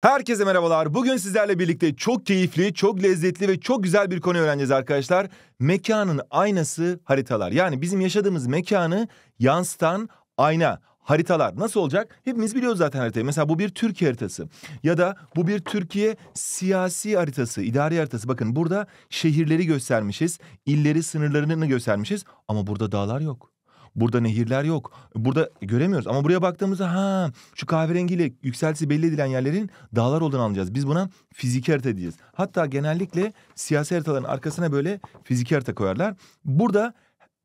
Herkese merhabalar. Bugün sizlerle birlikte çok keyifli, çok lezzetli ve çok güzel bir konu öğreneceğiz arkadaşlar. Mekanın aynası haritalar. Yani bizim yaşadığımız mekanı yansıtan ayna. Haritalar nasıl olacak? Hepimiz biliyoruz zaten haritayı. Mesela bu bir Türkiye haritası. Ya da bu bir Türkiye siyasi haritası, idari haritası. Bakın burada şehirleri göstermişiz, illeri, sınırlarını göstermişiz. Ama burada dağlar yok. Burada nehirler yok. Burada göremiyoruz ama buraya baktığımızda ha şu kahverengiyle yükseltisi belli edilen yerlerin dağlar olduğunu anlayacağız. Biz buna fiziki harita diyeceğiz. Hatta genellikle siyasi haritaların arkasına böyle fiziki harita koyarlar. Burada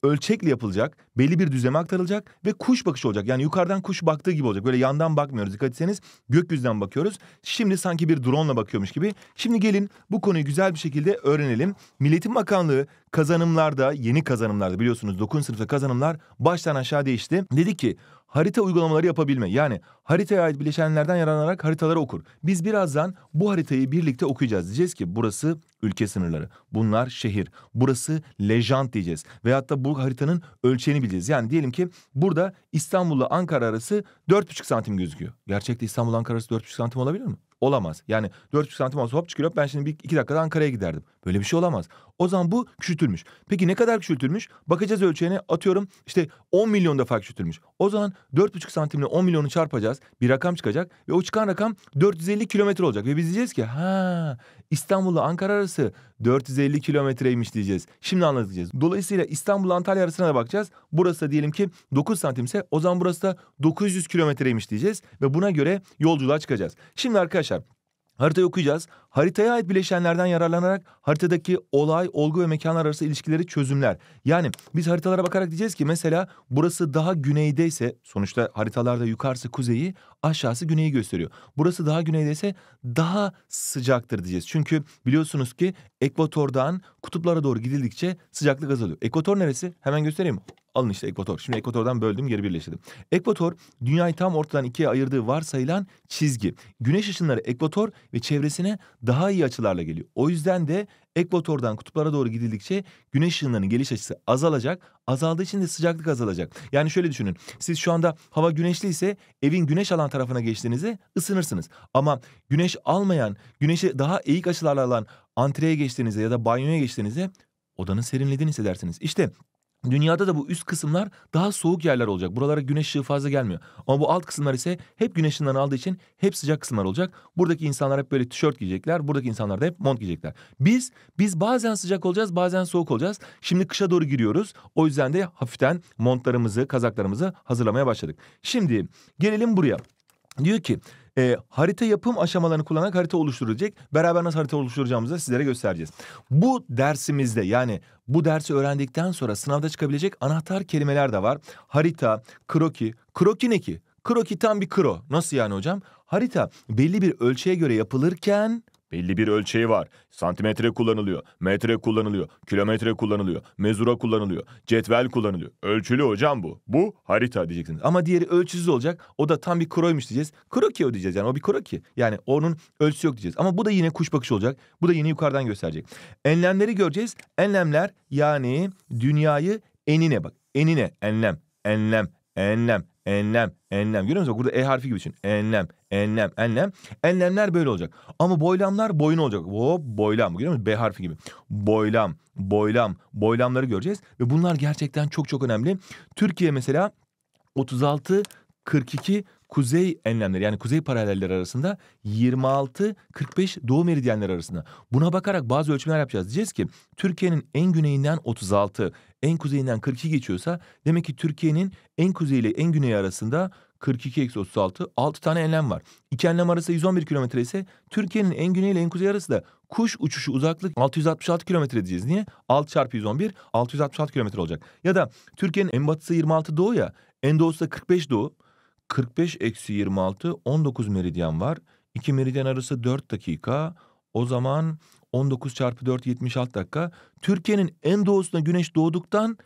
ölçekle yapılacak, belli bir düzleme aktarılacak ve kuş bakışı olacak. Yani yukarıdan kuş baktığı gibi olacak. Böyle yandan bakmıyoruz. Dikkat etseniz gökyüzünden bakıyoruz. Şimdi sanki bir drone ile bakıyormuş gibi. Şimdi gelin bu konuyu güzel bir şekilde öğrenelim. Milletin Bakanlığı kazanımlarda, yeni kazanımlarda biliyorsunuz 9. sınıfta kazanımlar baştan aşağı değişti. Dedi ki harita uygulamaları yapabilme. Yani haritaya ait bileşenlerden yararlanarak haritaları okur. Biz birazdan bu haritayı birlikte okuyacağız. Diyeceğiz ki burası ülke sınırları. Bunlar şehir. Burası lejant diyeceğiz. Veyahut da bu haritanın ölçeğini bileceğiz. Yani diyelim ki burada İstanbul'la Ankara arası 4,5 santim gözüküyor. Gerçekte İstanbul Ankara arası 4,5 santim olabilir mi? Olamaz. Yani 4,5 santim olsa hop çıkıyor ben şimdi bir iki dakikada Ankara'ya giderdim. Böyle bir şey olamaz. O zaman bu küçültülmüş. Peki ne kadar küçültülmüş? Bakacağız ölçeğine atıyorum işte 10 milyon defa küçültülmüş. O zaman 4,5 santimle 10 milyonu çarpacağız. Bir rakam çıkacak ve o çıkan rakam 450 kilometre olacak. Ve biz diyeceğiz ki ha İstanbul'la Ankara arası 450 kilometreymiş diyeceğiz. Şimdi anlatacağız. Dolayısıyla İstanbul Antalya arasına da bakacağız. Burası da diyelim ki 9 santimse o zaman burası da 900 kilometreymiş diyeceğiz. Ve buna göre yolculuğa çıkacağız. Şimdi arkadaşlar Haritayı okuyacağız. Haritaya ait bileşenlerden yararlanarak haritadaki olay, olgu ve mekanlar arası ilişkileri çözümler. Yani biz haritalara bakarak diyeceğiz ki mesela burası daha güneydeyse sonuçta haritalarda yukarısı kuzeyi, aşağısı güneyi gösteriyor. Burası daha güneydeyse daha sıcaktır diyeceğiz. Çünkü biliyorsunuz ki ekvatordan kutuplara doğru gidildikçe sıcaklık azalıyor. Ekvator neresi? Hemen göstereyim. Alın işte ekvator. Şimdi ekvatordan böldüm geri birleştirdim. Ekvator dünyayı tam ortadan ikiye ayırdığı varsayılan çizgi. Güneş ışınları ekvator ve çevresine daha iyi açılarla geliyor. O yüzden de ekvatordan kutuplara doğru gidildikçe güneş ışınlarının geliş açısı azalacak. Azaldığı için de sıcaklık azalacak. Yani şöyle düşünün. Siz şu anda hava güneşli ise evin güneş alan tarafına geçtiğinizde ısınırsınız. Ama güneş almayan, güneşi daha eğik açılarla alan antreye geçtiğinizde ya da banyoya geçtiğinizde odanın serinlediğini hissedersiniz. İşte Dünyada da bu üst kısımlar daha soğuk yerler olacak. Buralara güneş ışığı fazla gelmiyor. Ama bu alt kısımlar ise hep güneş ışığından aldığı için hep sıcak kısımlar olacak. Buradaki insanlar hep böyle tişört giyecekler. Buradaki insanlar da hep mont giyecekler. Biz biz bazen sıcak olacağız, bazen soğuk olacağız. Şimdi kışa doğru giriyoruz. O yüzden de hafiften montlarımızı, kazaklarımızı hazırlamaya başladık. Şimdi gelelim buraya. Diyor ki e, harita yapım aşamalarını kullanarak harita oluşturulacak. Beraber nasıl harita oluşturacağımızı sizlere göstereceğiz. Bu dersimizde yani bu dersi öğrendikten sonra sınavda çıkabilecek anahtar kelimeler de var. Harita, kroki. Kroki ne ki? Kroki tam bir kro. Nasıl yani hocam? Harita belli bir ölçüye göre yapılırken Belli bir ölçeği var. Santimetre kullanılıyor, metre kullanılıyor, kilometre kullanılıyor, mezura kullanılıyor, cetvel kullanılıyor. Ölçülü hocam bu. Bu harita diyeceksiniz. Ama diğeri ölçüsüz olacak. O da tam bir kroymuş diyeceğiz. Kroki o diyeceğiz yani o bir kroki. Yani onun ölçüsü yok diyeceğiz. Ama bu da yine kuş bakışı olacak. Bu da yine yukarıdan gösterecek. Enlemleri göreceğiz. Enlemler yani dünyayı enine bak. Enine enlem, enlem, enlem, enlem, enlem. Görüyor musunuz? Burada E harfi gibi düşün. Enlem, enlem, enlem. Enlemler böyle olacak. Ama boylamlar boyun olacak. Hop boylam. Görüyor musunuz? B harfi gibi. Boylam, boylam, boylamları göreceğiz. Ve bunlar gerçekten çok çok önemli. Türkiye mesela 36 42 kuzey enlemleri yani kuzey paraleller arasında 26-45 doğu meridyenler arasında. Buna bakarak bazı ölçümler yapacağız. Diyeceğiz ki Türkiye'nin en güneyinden 36, en kuzeyinden 42 geçiyorsa demek ki Türkiye'nin en kuzey ile en güneyi arasında 42 eksi 36 6 tane enlem var. İki enlem arası 111 kilometre ise Türkiye'nin en güney ile en kuzey arası da kuş uçuşu uzaklık 666 kilometre diyeceğiz. Niye? 6 çarpı 111 666 kilometre olacak. Ya da Türkiye'nin en batısı 26 doğu ya en doğusu da 45 doğu. 45 eksi 26 19 meridyen var. İki meridyen arası 4 dakika. O zaman 19 çarpı 4 76 dakika. Türkiye'nin en doğusunda güneş doğduktan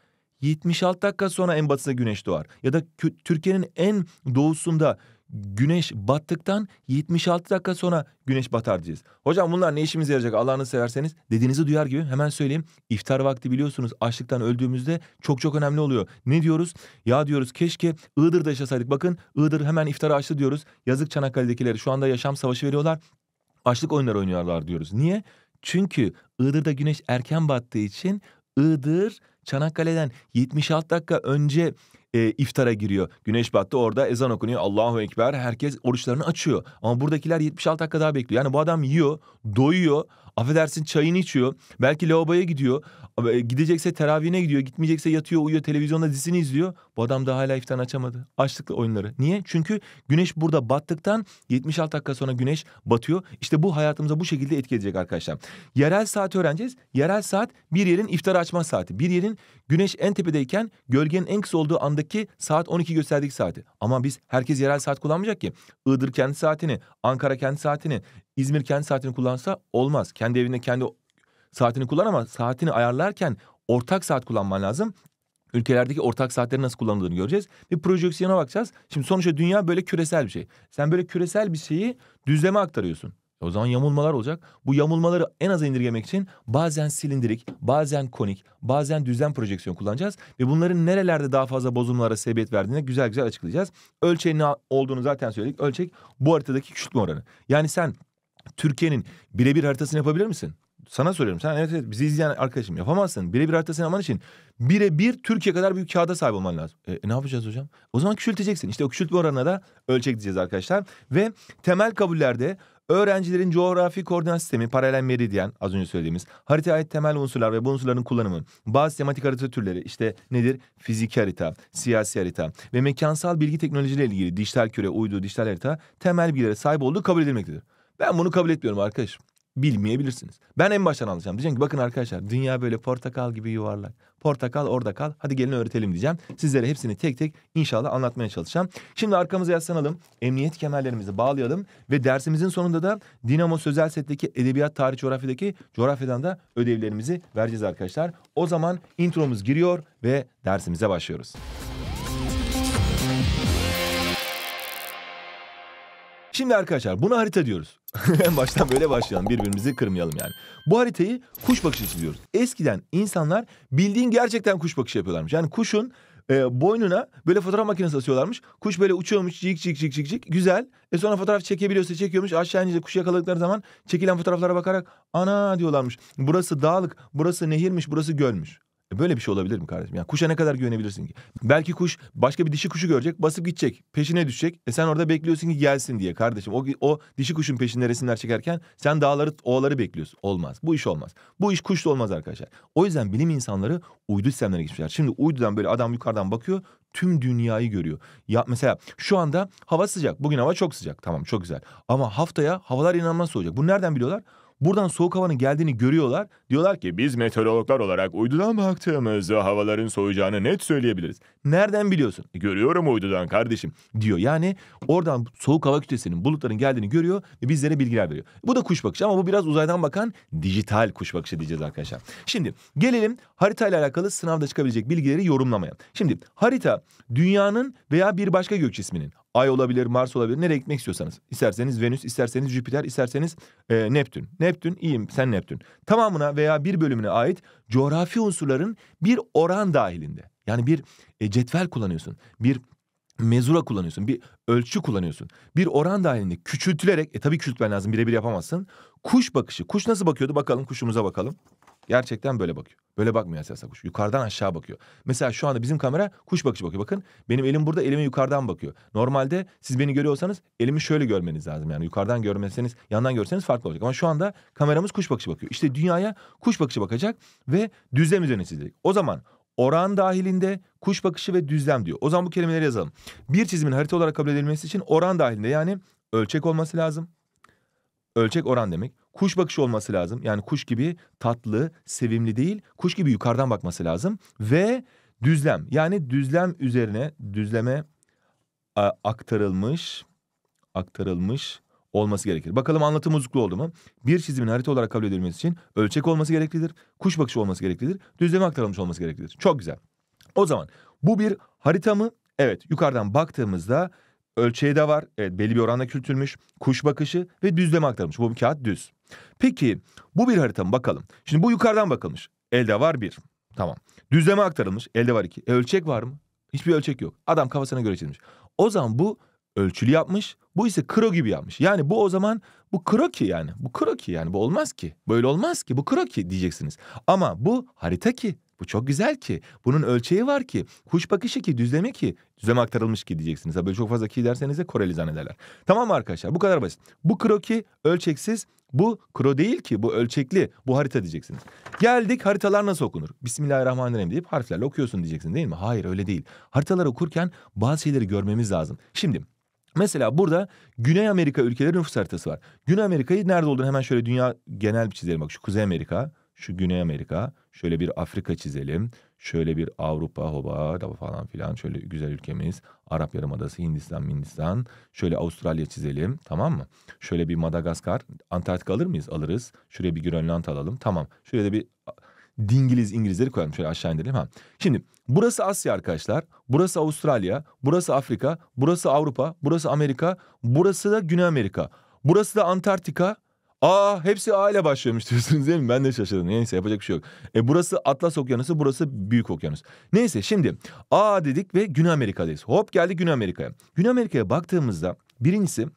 76 dakika sonra en batısında güneş doğar. Ya da Türkiye'nin en doğusunda güneş battıktan 76 dakika sonra güneş batar diyeceğiz. Hocam bunlar ne işimize yarayacak Allah'ını severseniz dediğinizi duyar gibi hemen söyleyeyim. İftar vakti biliyorsunuz açlıktan öldüğümüzde çok çok önemli oluyor. Ne diyoruz? Ya diyoruz keşke Iğdır'da yaşasaydık. Bakın Iğdır hemen iftarı açtı diyoruz. Yazık Çanakkale'dekileri şu anda yaşam savaşı veriyorlar. Açlık oyunları oynuyorlar diyoruz. Niye? Çünkü Iğdır'da güneş erken battığı için Iğdır Çanakkale'den 76 dakika önce e, iftara giriyor. Güneş battı orada ezan okunuyor. Allahu Ekber. Herkes oruçlarını açıyor. Ama buradakiler 76 dakika daha bekliyor. Yani bu adam yiyor, doyuyor. Affedersin çayını içiyor. Belki lavaboya gidiyor. Gidecekse teravihine gidiyor. Gitmeyecekse yatıyor, uyuyor. Televizyonda dizisini izliyor. Bu adam da hala iftar açamadı. Açlıklı oyunları. Niye? Çünkü güneş burada battıktan 76 dakika sonra güneş batıyor. İşte bu hayatımıza bu şekilde etki edecek arkadaşlar. Yerel saat öğreneceğiz. Yerel saat bir yerin iftar açma saati. Bir yerin güneş en tepedeyken gölgenin en kısa olduğu andaki saat 12 gösterdik saati. Ama biz herkes yerel saat kullanmayacak ki. Iğdır kendi saatini, Ankara kendi saatini, İzmir kendi saatini kullansa olmaz. Kendi evinde kendi saatini kullan ama saatini ayarlarken ortak saat kullanman lazım. Ülkelerdeki ortak saatlerin nasıl kullanıldığını göreceğiz. Bir projeksiyona bakacağız. Şimdi sonuçta dünya böyle küresel bir şey. Sen böyle küresel bir şeyi düzleme aktarıyorsun. E o zaman yamulmalar olacak. Bu yamulmaları en aza indirgemek için bazen silindirik, bazen konik, bazen düzlem projeksiyon kullanacağız. Ve bunların nerelerde daha fazla bozulmalara sebebiyet verdiğini güzel güzel açıklayacağız. Ölçeğin ne olduğunu zaten söyledik. Ölçek bu haritadaki küçültme oranı. Yani sen Türkiye'nin birebir haritasını yapabilir misin? Sana soruyorum. Sen evet, evet bizi izleyen arkadaşım yapamazsın. Birebir haritasını yapman için birebir Türkiye kadar büyük kağıda sahip olman lazım. E, ne yapacağız hocam? O zaman küçülteceksin. İşte o küçültme oranına da ölçek diyeceğiz arkadaşlar. Ve temel kabullerde öğrencilerin coğrafi koordinat sistemi, paralel meridyen az önce söylediğimiz, haritaya ait temel unsurlar ve bu unsurların kullanımı, bazı tematik harita türleri işte nedir? Fiziki harita, siyasi harita ve mekansal bilgi teknolojileriyle ilgili dijital küre, uydu, dijital harita temel bilgilere sahip olduğu kabul edilmektedir. Ben bunu kabul etmiyorum arkadaşım. Bilmeyebilirsiniz. Ben en baştan alacağım. Diyeceğim ki bakın arkadaşlar dünya böyle portakal gibi yuvarlak. Portakal orada kal. Hadi gelin öğretelim diyeceğim. Sizlere hepsini tek tek inşallah anlatmaya çalışacağım. Şimdi arkamıza yaslanalım. Emniyet kemerlerimizi bağlayalım. Ve dersimizin sonunda da Dinamo Sözel Set'teki Edebiyat Tarih Coğrafya'daki coğrafyadan da ödevlerimizi vereceğiz arkadaşlar. O zaman intromuz giriyor ve dersimize başlıyoruz. Şimdi arkadaşlar buna harita diyoruz. En baştan böyle başlayalım birbirimizi kırmayalım yani. Bu haritayı kuş bakışı çiziyoruz. Eskiden insanlar bildiğin gerçekten kuş bakışı yapıyorlarmış. Yani kuşun e, boynuna böyle fotoğraf makinesi asıyorlarmış. Kuş böyle uçuyormuş cik cik cik cik cik güzel. E sonra fotoğraf çekebiliyorsa çekiyormuş. Aşağı inince kuş yakaladıkları zaman çekilen fotoğraflara bakarak ana diyorlarmış. Burası dağlık, burası nehirmiş, burası gölmüş. E, böyle bir şey olabilir mi kardeşim? Yani kuşa ne kadar güvenebilirsin ki? Belki kuş başka bir dişi kuşu görecek, basıp gidecek, peşine düşecek. E sen orada bekliyorsun ki gelsin diye kardeşim. O, o dişi kuşun peşinde resimler çekerken sen dağları, ovaları bekliyorsun. Olmaz. Bu iş olmaz. Bu iş kuşla olmaz arkadaşlar. O yüzden bilim insanları uydu sistemlerine geçmişler. Şimdi uydudan böyle adam yukarıdan bakıyor, tüm dünyayı görüyor. Ya mesela şu anda hava sıcak. Bugün hava çok sıcak. Tamam çok güzel. Ama haftaya havalar inanılmaz soğuyacak. Bu nereden biliyorlar? Buradan soğuk havanın geldiğini görüyorlar. Diyorlar ki biz meteorologlar olarak uydudan baktığımızda havaların soğuyacağını net söyleyebiliriz. Nereden biliyorsun? E, görüyorum uydudan kardeşim diyor. Yani oradan soğuk hava kütlesinin bulutların geldiğini görüyor ve bizlere bilgiler veriyor. Bu da kuş bakışı ama bu biraz uzaydan bakan dijital kuş bakışı diyeceğiz arkadaşlar. Şimdi gelelim haritayla alakalı sınavda çıkabilecek bilgileri yorumlamaya. Şimdi harita dünyanın veya bir başka gök cisminin Ay olabilir, Mars olabilir. Nereye gitmek istiyorsanız. İsterseniz Venüs, isterseniz Jüpiter, isterseniz e, Neptün. Neptün, iyiyim sen Neptün. Tamamına veya bir bölümüne ait coğrafi unsurların bir oran dahilinde. Yani bir e, cetvel kullanıyorsun. Bir mezura kullanıyorsun. Bir ölçü kullanıyorsun. Bir oran dahilinde küçültülerek, e tabii küçültmen lazım birebir yapamazsın. Kuş bakışı. Kuş nasıl bakıyordu bakalım kuşumuza bakalım. Gerçekten böyle bakıyor. Böyle bakmıyor esasında kuş. Yukarıdan aşağı bakıyor. Mesela şu anda bizim kamera kuş bakışı bakıyor. Bakın benim elim burada elime yukarıdan bakıyor. Normalde siz beni görüyorsanız elimi şöyle görmeniz lazım. Yani yukarıdan görmeseniz yandan görseniz farklı olacak. Ama şu anda kameramız kuş bakışı bakıyor. İşte dünyaya kuş bakışı bakacak ve düzlem üzerine çizecek. O zaman oran dahilinde kuş bakışı ve düzlem diyor. O zaman bu kelimeleri yazalım. Bir çizimin harita olarak kabul edilmesi için oran dahilinde yani ölçek olması lazım. Ölçek oran demek. Kuş bakışı olması lazım. Yani kuş gibi tatlı, sevimli değil. Kuş gibi yukarıdan bakması lazım. Ve düzlem. Yani düzlem üzerine düzleme aktarılmış aktarılmış olması gerekir. Bakalım anlatım uzuklu oldu mu? Bir çizimin harita olarak kabul edilmesi için ölçek olması gereklidir. Kuş bakışı olması gereklidir. Düzleme aktarılmış olması gereklidir. Çok güzel. O zaman bu bir harita mı? Evet yukarıdan baktığımızda ölçeği de var. Evet belli bir oranda küçültülmüş. Kuş bakışı ve düzleme aktarılmış. Bu bir kağıt düz. Peki bu bir harita mı bakalım. Şimdi bu yukarıdan bakılmış. Elde var bir. Tamam. Düzleme aktarılmış. Elde var iki. E, ölçek var mı? Hiçbir ölçek yok. Adam kafasına göre çizmiş. O zaman bu ölçülü yapmış. Bu ise kro gibi yapmış. Yani bu o zaman bu kroki yani. Bu kroki yani. Bu olmaz ki. Böyle olmaz ki. Bu kroki diyeceksiniz. Ama bu harita ki. Bu çok güzel ki. Bunun ölçeği var ki. Kuş bakışı ki, düzleme ki. Düzleme aktarılmış ki diyeceksiniz. Ha böyle çok fazla ki derseniz de Koreli zannederler. Tamam arkadaşlar? Bu kadar basit. Bu kroki ölçeksiz. Bu kro değil ki. Bu ölçekli. Bu harita diyeceksiniz. Geldik haritalar nasıl okunur? Bismillahirrahmanirrahim deyip harflerle okuyorsun diyeceksin değil mi? Hayır öyle değil. Haritaları okurken bazı şeyleri görmemiz lazım. Şimdi Mesela burada Güney Amerika ülkeleri nüfus haritası var. Güney Amerika'yı nerede olduğunu hemen şöyle dünya genel bir çizelim. Bak şu Kuzey Amerika, şu Güney Amerika, şöyle bir Afrika çizelim. Şöyle bir Avrupa, hoba falan filan. Şöyle güzel ülkemiz. Arap Yarımadası, Hindistan, Hindistan. Şöyle Avustralya çizelim. Tamam mı? Şöyle bir Madagaskar. Antarktika alır mıyız? Alırız. Şuraya bir Grönland alalım. Tamam. Şöyle de bir Dingiliz İngilizleri koyalım. Şöyle aşağı indirelim. Ha. Şimdi burası Asya arkadaşlar. Burası Avustralya. Burası Afrika. Burası Avrupa. Burası Amerika. Burası da Güney Amerika. Burası da Antarktika. Aa hepsi A ile başlıyormuş diyorsunuz değil mi? Ben de şaşırdım. Neyse yapacak bir şey yok. E burası Atlas Okyanusu, burası Büyük Okyanus. Neyse şimdi A dedik ve Güney Amerika'dayız. Hop geldik Güney Amerika'ya. Güney Amerika'ya baktığımızda birincisi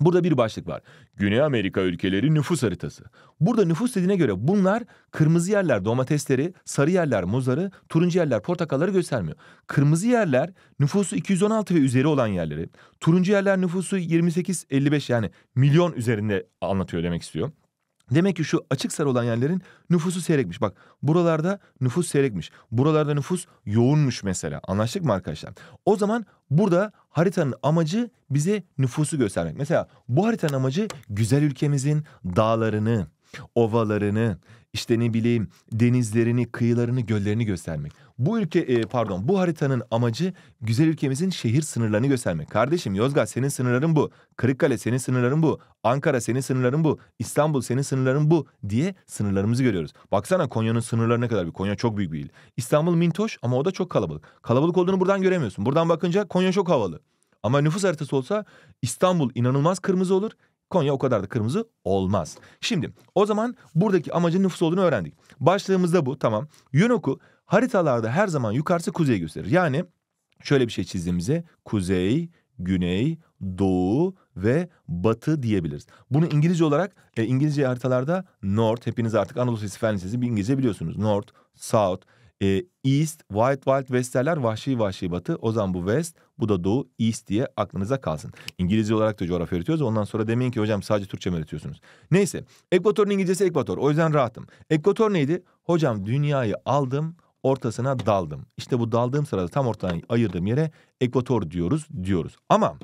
Burada bir başlık var. Güney Amerika ülkeleri nüfus haritası. Burada nüfus dediğine göre bunlar kırmızı yerler domatesleri, sarı yerler muzları, turuncu yerler portakalları göstermiyor. Kırmızı yerler nüfusu 216 ve üzeri olan yerleri, turuncu yerler nüfusu 28-55 yani milyon üzerinde anlatıyor demek istiyor. Demek ki şu açık sarı olan yerlerin nüfusu seyrekmiş. Bak buralarda nüfus seyrekmiş. Buralarda nüfus yoğunmuş mesela. Anlaştık mı arkadaşlar? O zaman burada haritanın amacı bize nüfusu göstermek. Mesela bu haritanın amacı güzel ülkemizin dağlarını, ovalarını, işte ne bileyim denizlerini, kıyılarını, göllerini göstermek. Bu ülke e, pardon bu haritanın amacı güzel ülkemizin şehir sınırlarını göstermek. Kardeşim Yozgat senin sınırların bu. Kırıkkale senin sınırların bu. Ankara senin sınırların bu. İstanbul senin sınırların bu diye sınırlarımızı görüyoruz. Baksana Konya'nın sınırları ne kadar büyük. Konya çok büyük bir il. İstanbul mintoş ama o da çok kalabalık. Kalabalık olduğunu buradan göremiyorsun. Buradan bakınca Konya çok havalı. Ama nüfus haritası olsa İstanbul inanılmaz kırmızı olur. Konya o kadar da kırmızı olmaz. Şimdi o zaman buradaki amacın nüfus olduğunu öğrendik. Başlığımızda bu tamam. Yunoku haritalarda her zaman yukarısı kuzey gösterir. Yani şöyle bir şey çizdiğimizde kuzey, güney, doğu ve batı diyebiliriz. Bunu İngilizce olarak e, İngilizce haritalarda North hepiniz artık Anadolu Lisesi Fen Lisesi bir İngilizce biliyorsunuz. North, South, e, East, Wild Wild West derler vahşi vahşi batı. O zaman bu West bu da Doğu East diye aklınıza kalsın. İngilizce olarak da coğrafya öğretiyoruz. Ondan sonra demeyin ki hocam sadece Türkçe mi öğretiyorsunuz? Neyse Ekvator'un İngilizcesi Ekvator. O yüzden rahatım. Ekvator neydi? Hocam dünyayı aldım ortasına daldım. İşte bu daldığım sırada tam ortadan ayırdığım yere ekvator diyoruz diyoruz. Ama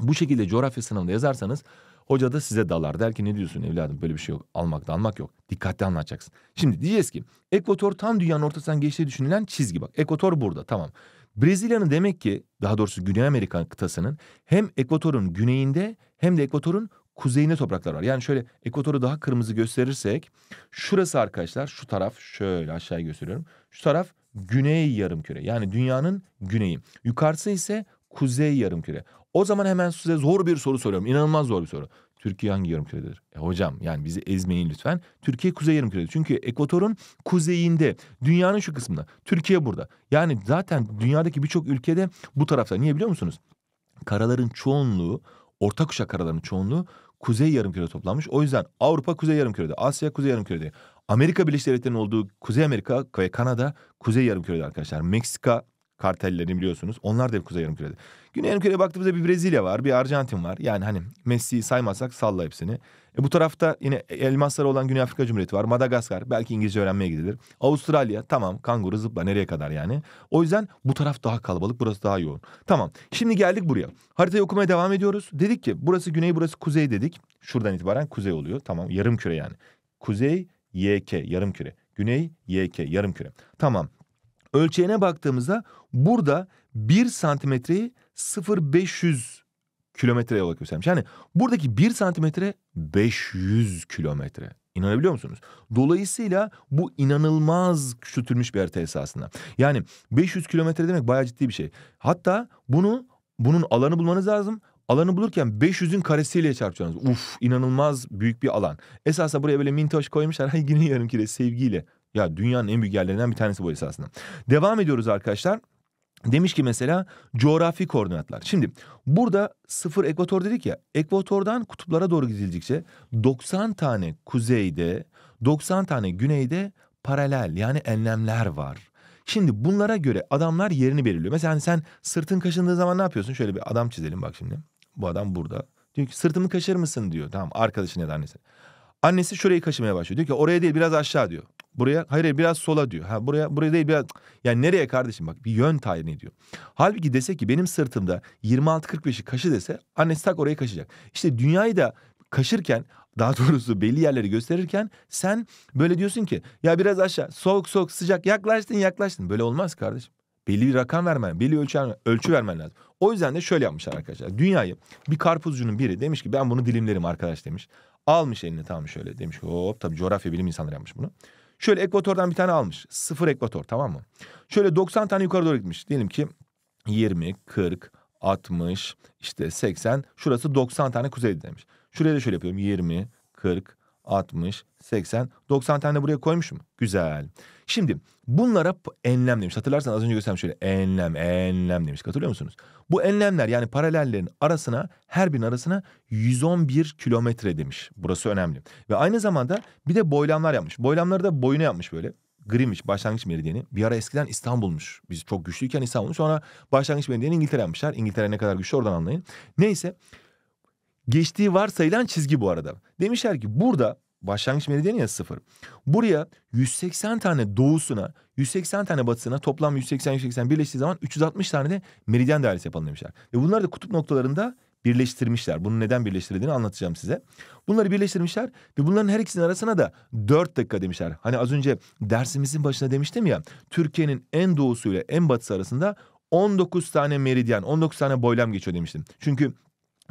bu şekilde coğrafya sınavında yazarsanız hoca da size dalar. Der ki ne diyorsun evladım böyle bir şey yok. Almak da almak yok. Dikkatli anlatacaksın. Şimdi diyeceğiz ki ekvator tam dünyanın ortasından geçtiği düşünülen çizgi bak. Ekvator burada tamam. Brezilya'nın demek ki daha doğrusu Güney Amerika kıtasının hem ekvatorun güneyinde hem de ekvatorun kuzeyinde topraklar var. Yani şöyle ekvatoru daha kırmızı gösterirsek şurası arkadaşlar şu taraf şöyle aşağıya gösteriyorum. Şu taraf güney yarımküre yani dünyanın güneyi. Yukarısı ise kuzey yarımküre. O zaman hemen size zor bir soru soruyorum. İnanılmaz zor bir soru. Türkiye hangi yarımküredir? E hocam yani bizi ezmeyin lütfen. Türkiye kuzey yarımküredir. Çünkü ekvatorun kuzeyinde, dünyanın şu kısmında. Türkiye burada. Yani zaten dünyadaki birçok ülkede bu tarafta. Niye biliyor musunuz? Karaların çoğunluğu, orta kuşak karaların çoğunluğu kuzey yarımkürede toplanmış. O yüzden Avrupa kuzey yarımkürede, Asya kuzey yarımkürede. Amerika Birleşik Devletleri'nin olduğu Kuzey Amerika ve Kanada kuzey yarımkürede arkadaşlar. Meksika kartellerini biliyorsunuz. Onlar da hep kuzey yarımkürede. Güney yarımküreye baktığımızda bir Brezilya var, bir Arjantin var. Yani hani Messi'yi saymazsak salla hepsini. E bu tarafta yine elmasları olan Güney Afrika Cumhuriyeti var. Madagaskar belki İngilizce öğrenmeye gidilir. Avustralya tamam kanguru zıpla nereye kadar yani. O yüzden bu taraf daha kalabalık burası daha yoğun. Tamam şimdi geldik buraya. Haritayı okumaya devam ediyoruz. Dedik ki burası güney burası kuzey dedik. Şuradan itibaren kuzey oluyor. Tamam yarım küre yani. Kuzey YK yarım küre. Güney YK yarım küre. Tamam. Ölçeğine baktığımızda burada 1 santimetreyi 0,500 kilometre olarak göstermiş. Yani buradaki 1 santimetre 500 kilometre. İnanabiliyor musunuz? Dolayısıyla bu inanılmaz küçültülmüş bir harita esasında. Yani 500 kilometre demek bayağı ciddi bir şey. Hatta bunu bunun alanı bulmanız lazım. Alanı bulurken 500'ün karesiyle çarpacaksınız. Uf inanılmaz büyük bir alan. Esasında buraya böyle mintoş koymuşlar. Hay yine yarım kire sevgiyle. Ya dünyanın en büyük yerlerinden bir tanesi bu esasında. Devam ediyoruz arkadaşlar. Demiş ki mesela coğrafi koordinatlar. Şimdi burada sıfır ekvator dedik ya. Ekvatordan kutuplara doğru gidildikçe 90 tane kuzeyde, 90 tane güneyde paralel yani enlemler var. Şimdi bunlara göre adamlar yerini belirliyor. Mesela hani sen sırtın kaşındığı zaman ne yapıyorsun? Şöyle bir adam çizelim bak şimdi. Bu adam burada. Diyor ki sırtımı kaşır mısın diyor. Tamam arkadaşın ya da annesi. Annesi şurayı kaşımaya başlıyor. Diyor ki oraya değil biraz aşağı diyor. Buraya hayır, biraz sola diyor. Ha buraya buraya değil biraz yani nereye kardeşim bak bir yön tayin ediyor. Halbuki dese ki benim sırtımda 26-45'i kaşı dese annesi tak orayı kaşıyacak. İşte dünyayı da kaşırken daha doğrusu belli yerleri gösterirken sen böyle diyorsun ki ya biraz aşağı soğuk soğuk sıcak yaklaştın yaklaştın. Böyle olmaz kardeşim. Belli bir rakam vermen, belli ölçü, ölçü vermen lazım. O yüzden de şöyle yapmışlar arkadaşlar. Dünyayı bir karpuzcunun biri demiş ki ben bunu dilimlerim arkadaş demiş. Almış eline tamam şöyle demiş hop tabii coğrafya bilim insanları yapmış bunu. Şöyle ekvatordan bir tane almış. Sıfır ekvator tamam mı? Şöyle 90 tane yukarı doğru gitmiş. Diyelim ki 20, 40, 60, işte 80. Şurası 90 tane kuzey demiş. Şuraya da şöyle yapıyorum. 20, 40, 60, 80, 90 tane buraya koymuşum. Güzel. Şimdi bunlara enlem demiş. Hatırlarsanız az önce gösterdim şöyle enlem, enlem demiş. Hatırlıyor musunuz? Bu enlemler yani paralellerin arasına her birinin arasına 111 kilometre demiş. Burası önemli. Ve aynı zamanda bir de boylamlar yapmış. Boylamları da boyuna yapmış böyle. Greenwich başlangıç meridyeni. Bir ara eskiden İstanbul'muş. Biz çok güçlüyken İstanbul'muş. Sonra başlangıç meridyeni İngiltere yapmışlar. İngiltere ne kadar güçlü oradan anlayın. Neyse geçtiği varsayılan çizgi bu arada. Demişler ki burada başlangıç meridyeni ya sıfır. Buraya 180 tane doğusuna, 180 tane batısına toplam 180-180 birleştiği zaman 360 tane de meridyen dairesi yapalım demişler. Ve bunları da kutup noktalarında birleştirmişler. Bunu neden birleştirdiğini anlatacağım size. Bunları birleştirmişler ve bunların her ikisinin arasına da 4 dakika demişler. Hani az önce dersimizin başına demiştim ya Türkiye'nin en doğusuyla en batısı arasında 19 tane meridyen, 19 tane boylam geçiyor demiştim. Çünkü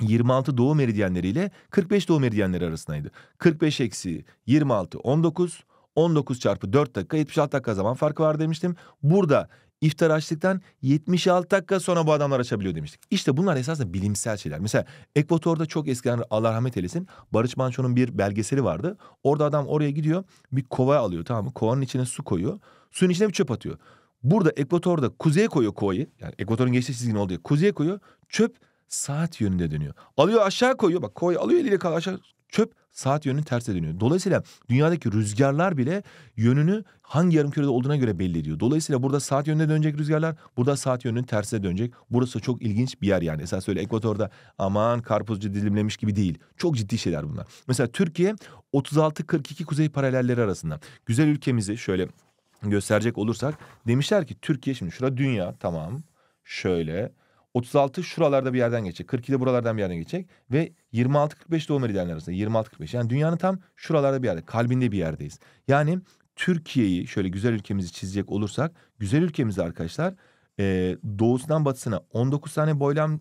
26 doğu meridyenleriyle 45 doğu meridyenleri arasındaydı. 45 eksi 26 19 19 çarpı 4 dakika 76 dakika zaman farkı var demiştim. Burada iftar açtıktan 76 dakika sonra bu adamlar açabiliyor demiştik. İşte bunlar esasında bilimsel şeyler. Mesela Ekvator'da çok eskiden Allah rahmet eylesin Barış Manço'nun bir belgeseli vardı. Orada adam oraya gidiyor bir kova alıyor tamam mı? Kovanın içine su koyuyor. Suyun içine bir çöp atıyor. Burada Ekvator'da kuzeye koyuyor kovayı. Yani Ekvator'un geçtiği çizginin olduğu kuzeye koyuyor. Çöp saat yönünde dönüyor. Alıyor aşağı koyuyor. Bak koy alıyor eliyle kal aşağı çöp saat yönünün tersine dönüyor. Dolayısıyla dünyadaki rüzgarlar bile yönünü hangi yarım kürede olduğuna göre belli ediyor. Dolayısıyla burada saat yönünde dönecek rüzgarlar, burada saat yönünün tersine dönecek. Burası çok ilginç bir yer yani. Esas öyle ekvatorda aman karpuzcu dilimlemiş gibi değil. Çok ciddi şeyler bunlar. Mesela Türkiye 36-42 kuzey paralelleri arasında. Güzel ülkemizi şöyle gösterecek olursak demişler ki Türkiye şimdi şurada dünya tamam şöyle 36 şuralarda bir yerden geçecek. 42 de buralardan bir yerden geçecek. Ve 26-45 doğu meridyenler arasında. 26-45. Yani dünyanın tam şuralarda bir yerde. Kalbinde bir yerdeyiz. Yani Türkiye'yi şöyle güzel ülkemizi çizecek olursak. Güzel ülkemizde arkadaşlar e, doğusundan batısına 19 tane boylam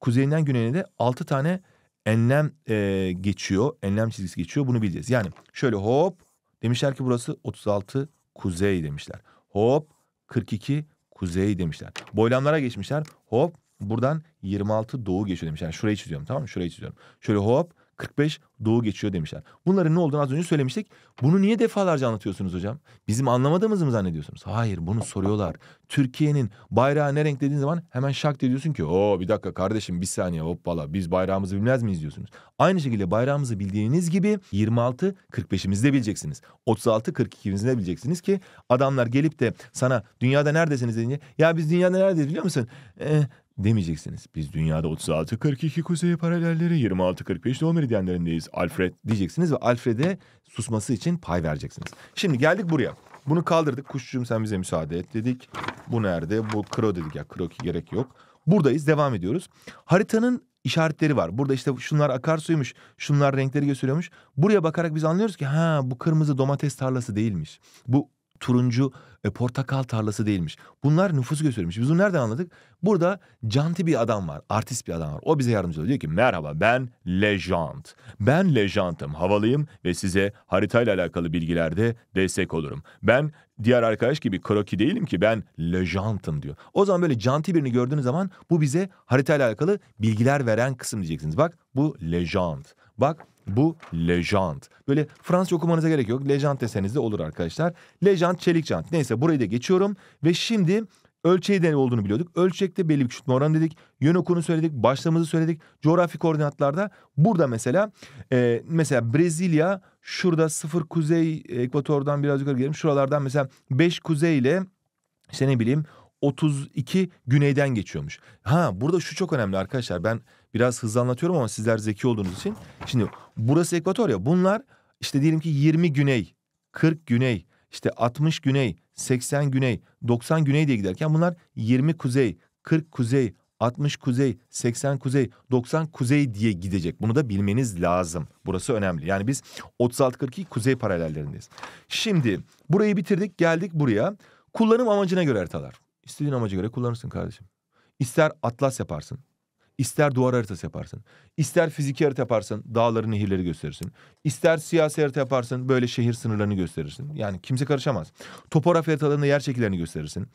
kuzeyinden güneyine de 6 tane enlem e, geçiyor. Enlem çizgisi geçiyor. Bunu bileceğiz. Yani şöyle hop demişler ki burası 36 kuzey demişler. Hop 42 kuzey demişler. Boylamlara geçmişler. Hop Buradan 26 doğu geçiyor demişler. Yani şurayı çiziyorum tamam mı? Şurayı çiziyorum. Şöyle hop 45 doğu geçiyor demişler. Bunların ne olduğunu az önce söylemiştik. Bunu niye defalarca anlatıyorsunuz hocam? Bizim anlamadığımızı mı zannediyorsunuz? Hayır bunu soruyorlar. Türkiye'nin bayrağı ne renk dediğin zaman hemen şak diyorsun ki o bir dakika kardeşim bir saniye hoppala biz bayrağımızı bilmez miyiz diyorsunuz. Aynı şekilde bayrağımızı bildiğiniz gibi 26 45'imizi de bileceksiniz. 36 42'imizi de bileceksiniz ki adamlar gelip de sana dünyada neredesiniz deyince ya biz dünyada neredeyiz biliyor musun? Ee, demeyeceksiniz. Biz dünyada 36-42 kuzey paralelleri 26-45 doğu meridyenlerindeyiz. Alfred diyeceksiniz ve Alfred'e susması için pay vereceksiniz. Şimdi geldik buraya. Bunu kaldırdık. Kuşçuğum sen bize müsaade et dedik. Bu nerede? Bu kro dedik ya. Kroki gerek yok. Buradayız. Devam ediyoruz. Haritanın işaretleri var. Burada işte şunlar akarsuymuş, şunlar renkleri gösteriyormuş. Buraya bakarak biz anlıyoruz ki ha bu kırmızı domates tarlası değilmiş. Bu turuncu e, portakal tarlası değilmiş. Bunlar nüfusu gösteriyormuş. Biz bunu nereden anladık? Burada canti bir adam var. Artist bir adam var. O bize yardımcı oluyor. Diyor ki merhaba ben Lejant. Ben Lejant'ım. Havalıyım ve size haritayla alakalı bilgilerde destek olurum. Ben diğer arkadaş gibi kroki değilim ki ben Lejant'ım diyor. O zaman böyle canti birini gördüğünüz zaman bu bize haritayla alakalı bilgiler veren kısım diyeceksiniz. Bak bu Lejant. Bak bu lejant. Böyle Fransız okumanıza gerek yok. Lejant deseniz de olur arkadaşlar. Lejant, çelik jant. Neyse burayı da geçiyorum. Ve şimdi ölçeği de olduğunu biliyorduk. Ölçekte belli bir küçültme oranı dedik. Yön okunu söyledik. Başlığımızı söyledik. Coğrafi koordinatlarda burada mesela e, mesela Brezilya şurada sıfır kuzey ekvatordan biraz yukarı gelelim. Şuralardan mesela 5 kuzey ile işte ne bileyim 32 güneyden geçiyormuş. Ha burada şu çok önemli arkadaşlar. Ben biraz hızlı anlatıyorum ama sizler zeki olduğunuz için. Şimdi burası ekvator ya. Bunlar işte diyelim ki 20 güney, 40 güney, işte 60 güney, 80 güney, 90 güney diye giderken bunlar 20 kuzey, 40 kuzey, 60 kuzey, 80 kuzey, 90 kuzey diye gidecek. Bunu da bilmeniz lazım. Burası önemli. Yani biz 36-42 kuzey paralellerindeyiz. Şimdi burayı bitirdik geldik buraya. Kullanım amacına göre haritalar. İstediğin amaca göre kullanırsın kardeşim. İster atlas yaparsın. İster duvar haritası yaparsın. İster fiziki harita yaparsın, dağları, nehirleri gösterirsin. İster siyasi harita yaparsın, böyle şehir sınırlarını gösterirsin. Yani kimse karışamaz. Topografi haritalarında yer şekillerini gösterirsin.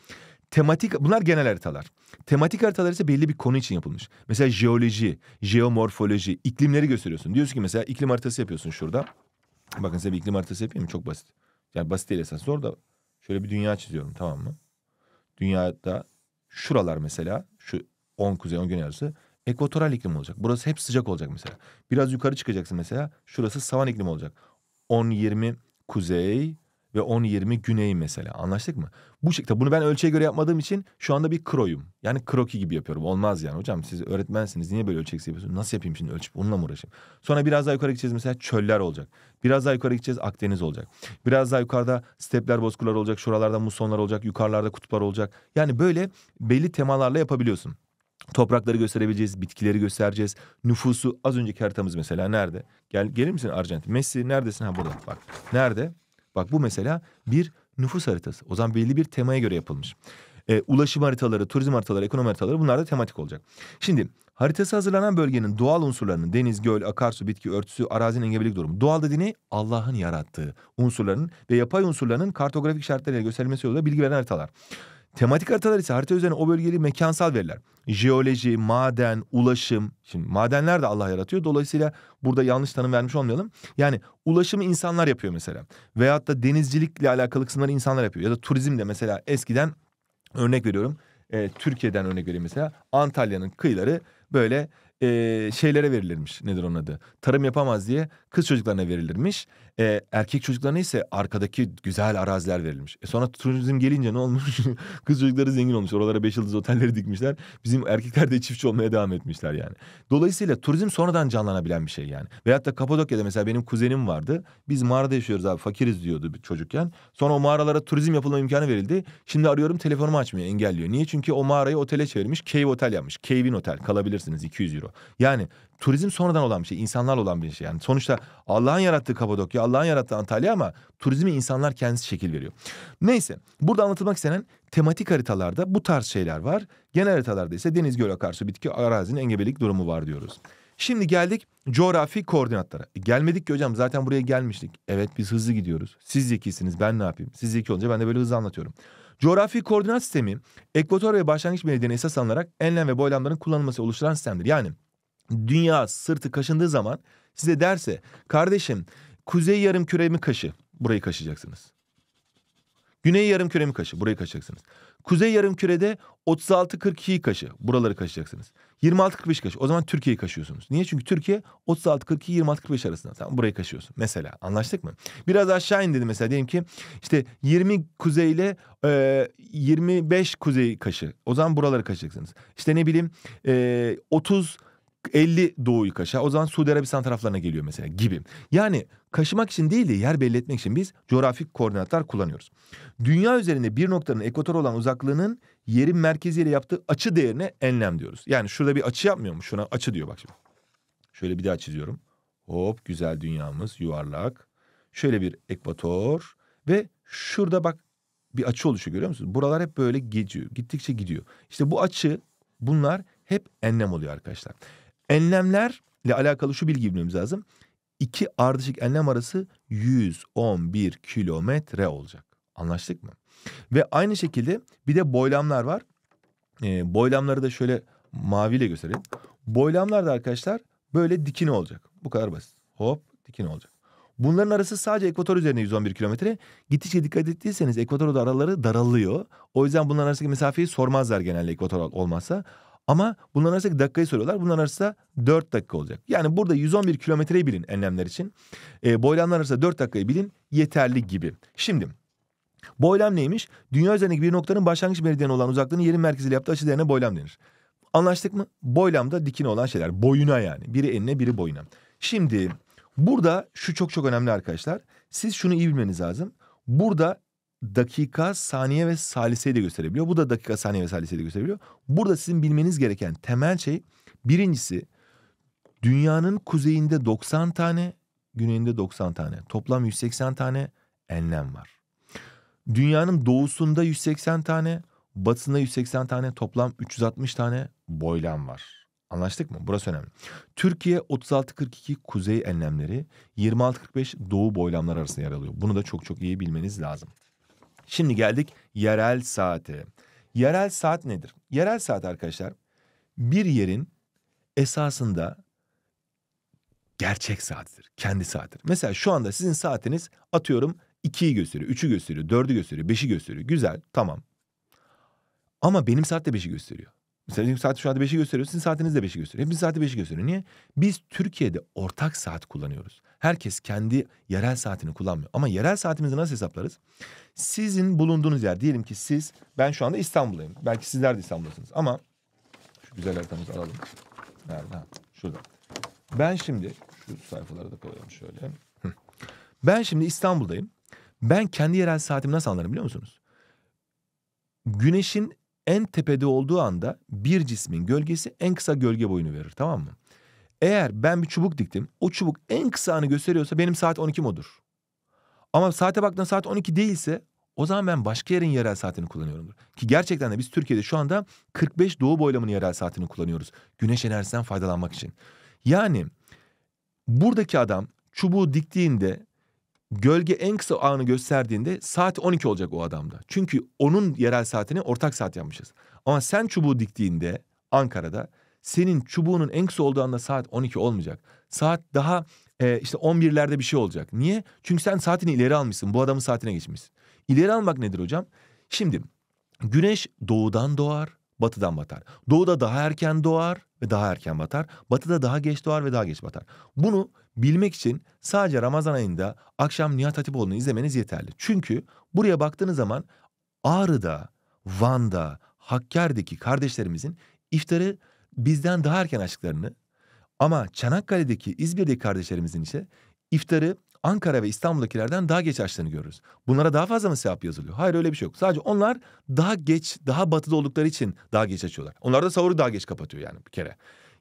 Tematik, bunlar genel haritalar. Tematik haritalar ise belli bir konu için yapılmış. Mesela jeoloji, jeomorfoloji, iklimleri gösteriyorsun. Diyorsun ki mesela iklim haritası yapıyorsun şurada. Bakın size bir iklim haritası yapayım? Çok basit. Yani basit değil esas zor şöyle bir dünya çiziyorum tamam mı? Dünyada şuralar mesela şu 10 kuzey 10 güney arası ekvatoral iklim olacak. Burası hep sıcak olacak mesela. Biraz yukarı çıkacaksın mesela. Şurası savan iklim olacak. 10-20 kuzey ve 10-20 güney mesela. Anlaştık mı? Bu şekilde bunu ben ölçüye göre yapmadığım için şu anda bir kroyum. Yani kroki gibi yapıyorum. Olmaz yani. Hocam siz öğretmensiniz. Niye böyle ölçeksiz yapıyorsunuz? Nasıl yapayım şimdi ölçüp onunla mı uğraşayım? Sonra biraz daha yukarı gideceğiz mesela çöller olacak. Biraz daha yukarı gideceğiz Akdeniz olacak. Biraz daha yukarıda stepler, bozkırlar olacak. Şuralarda musonlar olacak. Yukarılarda kutuplar olacak. Yani böyle belli temalarla yapabiliyorsun. Toprakları gösterebileceğiz, bitkileri göstereceğiz. Nüfusu az önceki haritamız mesela nerede? Gel gelir misin Arjantin? Messi neredesin? Ha burada bak. Nerede? Bak bu mesela bir nüfus haritası. O zaman belli bir temaya göre yapılmış. E, ulaşım haritaları, turizm haritaları, ekonomi haritaları bunlar da tematik olacak. Şimdi haritası hazırlanan bölgenin doğal unsurlarının deniz, göl, akarsu, bitki örtüsü, arazinin engebelik durumu. Doğal dediğini Allah'ın yarattığı unsurların ve yapay unsurlarının kartografik şartlarıyla gösterilmesi yoluyla bilgi veren haritalar. Tematik haritalar ise harita üzerine o bölgeli mekansal veriler. Jeoloji, maden, ulaşım. Şimdi madenler de Allah yaratıyor. Dolayısıyla burada yanlış tanım vermiş olmayalım. Yani ulaşımı insanlar yapıyor mesela. Veyahut da denizcilikle alakalı kısımları insanlar yapıyor. Ya da turizm de mesela eskiden örnek veriyorum. E, Türkiye'den örnek vereyim mesela. Antalya'nın kıyıları böyle e, şeylere verilirmiş. Nedir onun adı? Tarım yapamaz diye kız çocuklarına verilirmiş. E, erkek çocuklarına ise arkadaki güzel araziler verilmiş. E sonra turizm gelince ne olmuş? kız çocukları zengin olmuş. Oralara beş yıldız otelleri dikmişler. Bizim erkekler de çiftçi olmaya devam etmişler yani. Dolayısıyla turizm sonradan canlanabilen bir şey yani. Veyahut da Kapadokya'da mesela benim kuzenim vardı. Biz mağarada yaşıyoruz abi fakiriz diyordu bir çocukken. Sonra o mağaralara turizm yapılma imkanı verildi. Şimdi arıyorum telefonumu açmıyor engelliyor. Niye? Çünkü o mağarayı otele çevirmiş. Cave Otel yapmış. Cave'in otel kalabilirsiniz 200 euro. Yani turizm sonradan olan bir şey, insanlarla olan bir şey. Yani sonuçta Allah'ın yarattığı Kapadokya, Allah'ın yarattığı Antalya ama turizmi insanlar kendisi şekil veriyor. Neyse, burada anlatılmak istenen tematik haritalarda bu tarz şeyler var. Genel haritalarda ise deniz, göl, akarsu, bitki, arazinin engebelik durumu var diyoruz. Şimdi geldik coğrafi koordinatlara. E, gelmedik ki hocam zaten buraya gelmiştik. Evet biz hızlı gidiyoruz. Siz zekisiniz ben ne yapayım? Siz zeki olunca ben de böyle hızlı anlatıyorum. Coğrafi koordinat sistemi ekvator ve başlangıç meridyeni esas alınarak enlem ve boylamların kullanılması oluşturan sistemdir. Yani dünya sırtı kaşındığı zaman size derse kardeşim kuzey yarım küremi kaşı burayı kaşıyacaksınız. Güney yarım küremi kaşı burayı kaşıyacaksınız. Kuzey yarım kürede 36-42 kaşı buraları kaşıyacaksınız. 26-45 kaşı o zaman Türkiye'yi kaşıyorsunuz. Niye? Çünkü Türkiye 36-42-26-45 arasında. Tamam burayı kaşıyorsun mesela anlaştık mı? Biraz aşağı in dedi mesela diyelim ki işte 20 kuzey ile e, 25 kuzey kaşı. O zaman buraları kaşıyacaksınız. İşte ne bileyim e, 30 50 doğuyu kaşa. O zaman Suudi Arabistan taraflarına geliyor mesela gibi. Yani kaşımak için değil de yer belli etmek için biz coğrafik koordinatlar kullanıyoruz. Dünya üzerinde bir noktanın ekvator olan uzaklığının yerin merkeziyle yaptığı açı değerine enlem diyoruz. Yani şurada bir açı yapmıyor mu? Şuna açı diyor bak şimdi. Şöyle bir daha çiziyorum. Hop güzel dünyamız yuvarlak. Şöyle bir ekvator ve şurada bak bir açı oluşuyor görüyor musunuz? Buralar hep böyle gidiyor. Gittikçe gidiyor. İşte bu açı bunlar hep enlem oluyor arkadaşlar. Enlemlerle alakalı şu bilgi bilmemiz lazım. İki ardışık enlem arası 111 kilometre olacak. Anlaştık mı? Ve aynı şekilde bir de boylamlar var. E, boylamları da şöyle maviyle göstereyim. Boylamlar da arkadaşlar böyle dikine olacak. Bu kadar basit. Hop dikine olacak. Bunların arası sadece ekvator üzerine 111 kilometre. Gittikçe dikkat ettiyseniz ekvatorda araları daralıyor. O yüzden bunların arasındaki mesafeyi sormazlar genelde ekvator olmazsa. Ama bunların arasındaki dakikayı soruyorlar. Bunların arası da 4 dakika olacak. Yani burada 111 kilometreyi bilin enlemler için. E, boylamlar arasında 4 dakikayı bilin yeterli gibi. Şimdi boylam neymiş? Dünya üzerindeki bir noktanın başlangıç meridyen olan uzaklığını yerin merkeziyle yaptığı açı değerine boylam denir. Anlaştık mı? Boylamda dikine olan şeyler. Boyuna yani. Biri enine biri boyuna. Şimdi burada şu çok çok önemli arkadaşlar. Siz şunu iyi bilmeniz lazım. Burada dakika, saniye ve saliseyi de gösterebiliyor. Bu da dakika, saniye ve saliseyi de gösterebiliyor. Burada sizin bilmeniz gereken temel şey birincisi dünyanın kuzeyinde 90 tane, güneyinde 90 tane. Toplam 180 tane enlem var. Dünyanın doğusunda 180 tane, batısında 180 tane, toplam 360 tane boylam var. Anlaştık mı? Burası önemli. Türkiye 36-42 kuzey enlemleri, 26-45 doğu boylamlar arasında yer alıyor. Bunu da çok çok iyi bilmeniz lazım. Şimdi geldik yerel saate. Yerel saat nedir? Yerel saat arkadaşlar bir yerin esasında gerçek saatidir. Kendi saatidir. Mesela şu anda sizin saatiniz atıyorum 2'yi gösteriyor, 3'ü gösteriyor, 4'ü gösteriyor, 5'i gösteriyor. Güzel, tamam. Ama benim saat de 5'i gösteriyor. Mesela benim saat şu anda 5'i gösteriyor, sizin saatiniz de 5'i gösteriyor. Hepimizin saati 5'i gösteriyor. Niye? Biz Türkiye'de ortak saat kullanıyoruz. Herkes kendi yerel saatini kullanmıyor. Ama yerel saatimizi nasıl hesaplarız? Sizin bulunduğunuz yer, diyelim ki siz, ben şu anda İstanbul'dayım. Belki sizler de İstanbul'dasınız. Ama şu güzel haritamızı alalım. Nerede? Ha, şurada. Ben şimdi, şu sayfaları da koyalım şöyle. Ben şimdi İstanbul'dayım. Ben kendi yerel saatimi nasıl anlarım biliyor musunuz? Güneşin en tepede olduğu anda bir cismin gölgesi en kısa gölge boyunu verir tamam mı? Eğer ben bir çubuk diktim o çubuk en kısa anı gösteriyorsa benim saat 12 odur. Ama saate baktığında saat 12 değilse o zaman ben başka yerin yerel saatini kullanıyorumdur. Ki gerçekten de biz Türkiye'de şu anda 45 doğu boylamının yerel saatini kullanıyoruz. Güneş enerjisinden faydalanmak için. Yani buradaki adam çubuğu diktiğinde gölge en kısa anı gösterdiğinde saat 12 olacak o adamda. Çünkü onun yerel saatini ortak saat yapmışız. Ama sen çubuğu diktiğinde Ankara'da senin çubuğunun en kısa olduğu anda saat 12 olmayacak. Saat daha e, işte 11'lerde bir şey olacak. Niye? Çünkü sen saatini ileri almışsın. Bu adamın saatine geçmişsin. İleri almak nedir hocam? Şimdi güneş doğudan doğar, batıdan batar. Doğuda daha erken doğar ve daha erken batar. Batıda daha geç doğar ve daha geç batar. Bunu bilmek için sadece Ramazan ayında akşam Nihat Hatipoğlu'nu izlemeniz yeterli. Çünkü buraya baktığınız zaman Ağrı'da, Van'da, Hakkari'deki kardeşlerimizin iftarı bizden daha erken açtıklarını ama Çanakkale'deki, İzmir'deki kardeşlerimizin ise iftarı Ankara ve İstanbul'dakilerden daha geç açtığını görürüz. Bunlara daha fazla mı sevap yazılıyor? Hayır öyle bir şey yok. Sadece onlar daha geç, daha batıda oldukları için daha geç açıyorlar. Onlar da sahuru daha geç kapatıyor yani bir kere.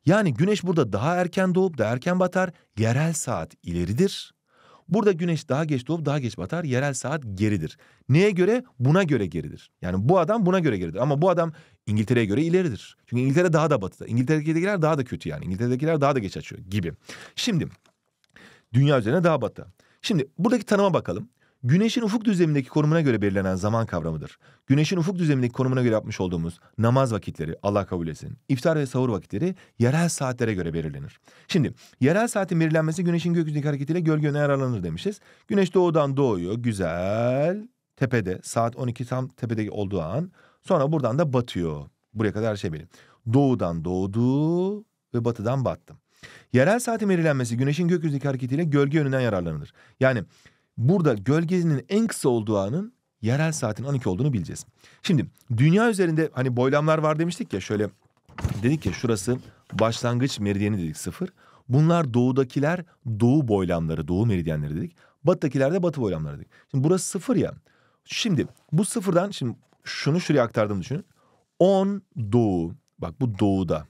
Yani güneş burada daha erken doğup daha erken batar. Yerel saat ileridir. Burada güneş daha geç doğup daha geç batar. Yerel saat geridir. Neye göre? Buna göre geridir. Yani bu adam buna göre geridir. Ama bu adam İngiltere'ye göre ileridir. Çünkü İngiltere daha da batıda. İngiltere'dekiler daha da kötü yani. İngiltere'dekiler daha da geç açıyor gibi. Şimdi dünya üzerine daha batı. Şimdi buradaki tanıma bakalım. Güneşin ufuk düzlemindeki konumuna göre belirlenen zaman kavramıdır. Güneşin ufuk düzlemindeki konumuna göre yapmış olduğumuz namaz vakitleri, Allah kabul etsin, iftar ve sahur vakitleri yerel saatlere göre belirlenir. Şimdi yerel saatin belirlenmesi güneşin gökyüzündeki hareketiyle gölge yöne ayarlanır demişiz. Güneş doğudan doğuyor, güzel, tepede, saat 12 tam tepede olduğu an. Sonra buradan da batıyor. Buraya kadar her şey benim. Doğudan doğdu ve batıdan battım. Yerel saatin belirlenmesi güneşin gökyüzündeki hareketiyle gölge yönünden yararlanır. Yani burada gölgenin en kısa olduğu anın yerel saatin 12 olduğunu bileceğiz. Şimdi dünya üzerinde hani boylamlar var demiştik ya şöyle dedik ya şurası başlangıç meridyeni dedik sıfır. Bunlar doğudakiler doğu boylamları, doğu meridyenleri dedik. Batıdakiler de batı boylamları dedik. Şimdi burası sıfır ya. Şimdi bu sıfırdan şimdi şunu şuraya aktardım düşünün. 10 doğu, bak bu doğuda.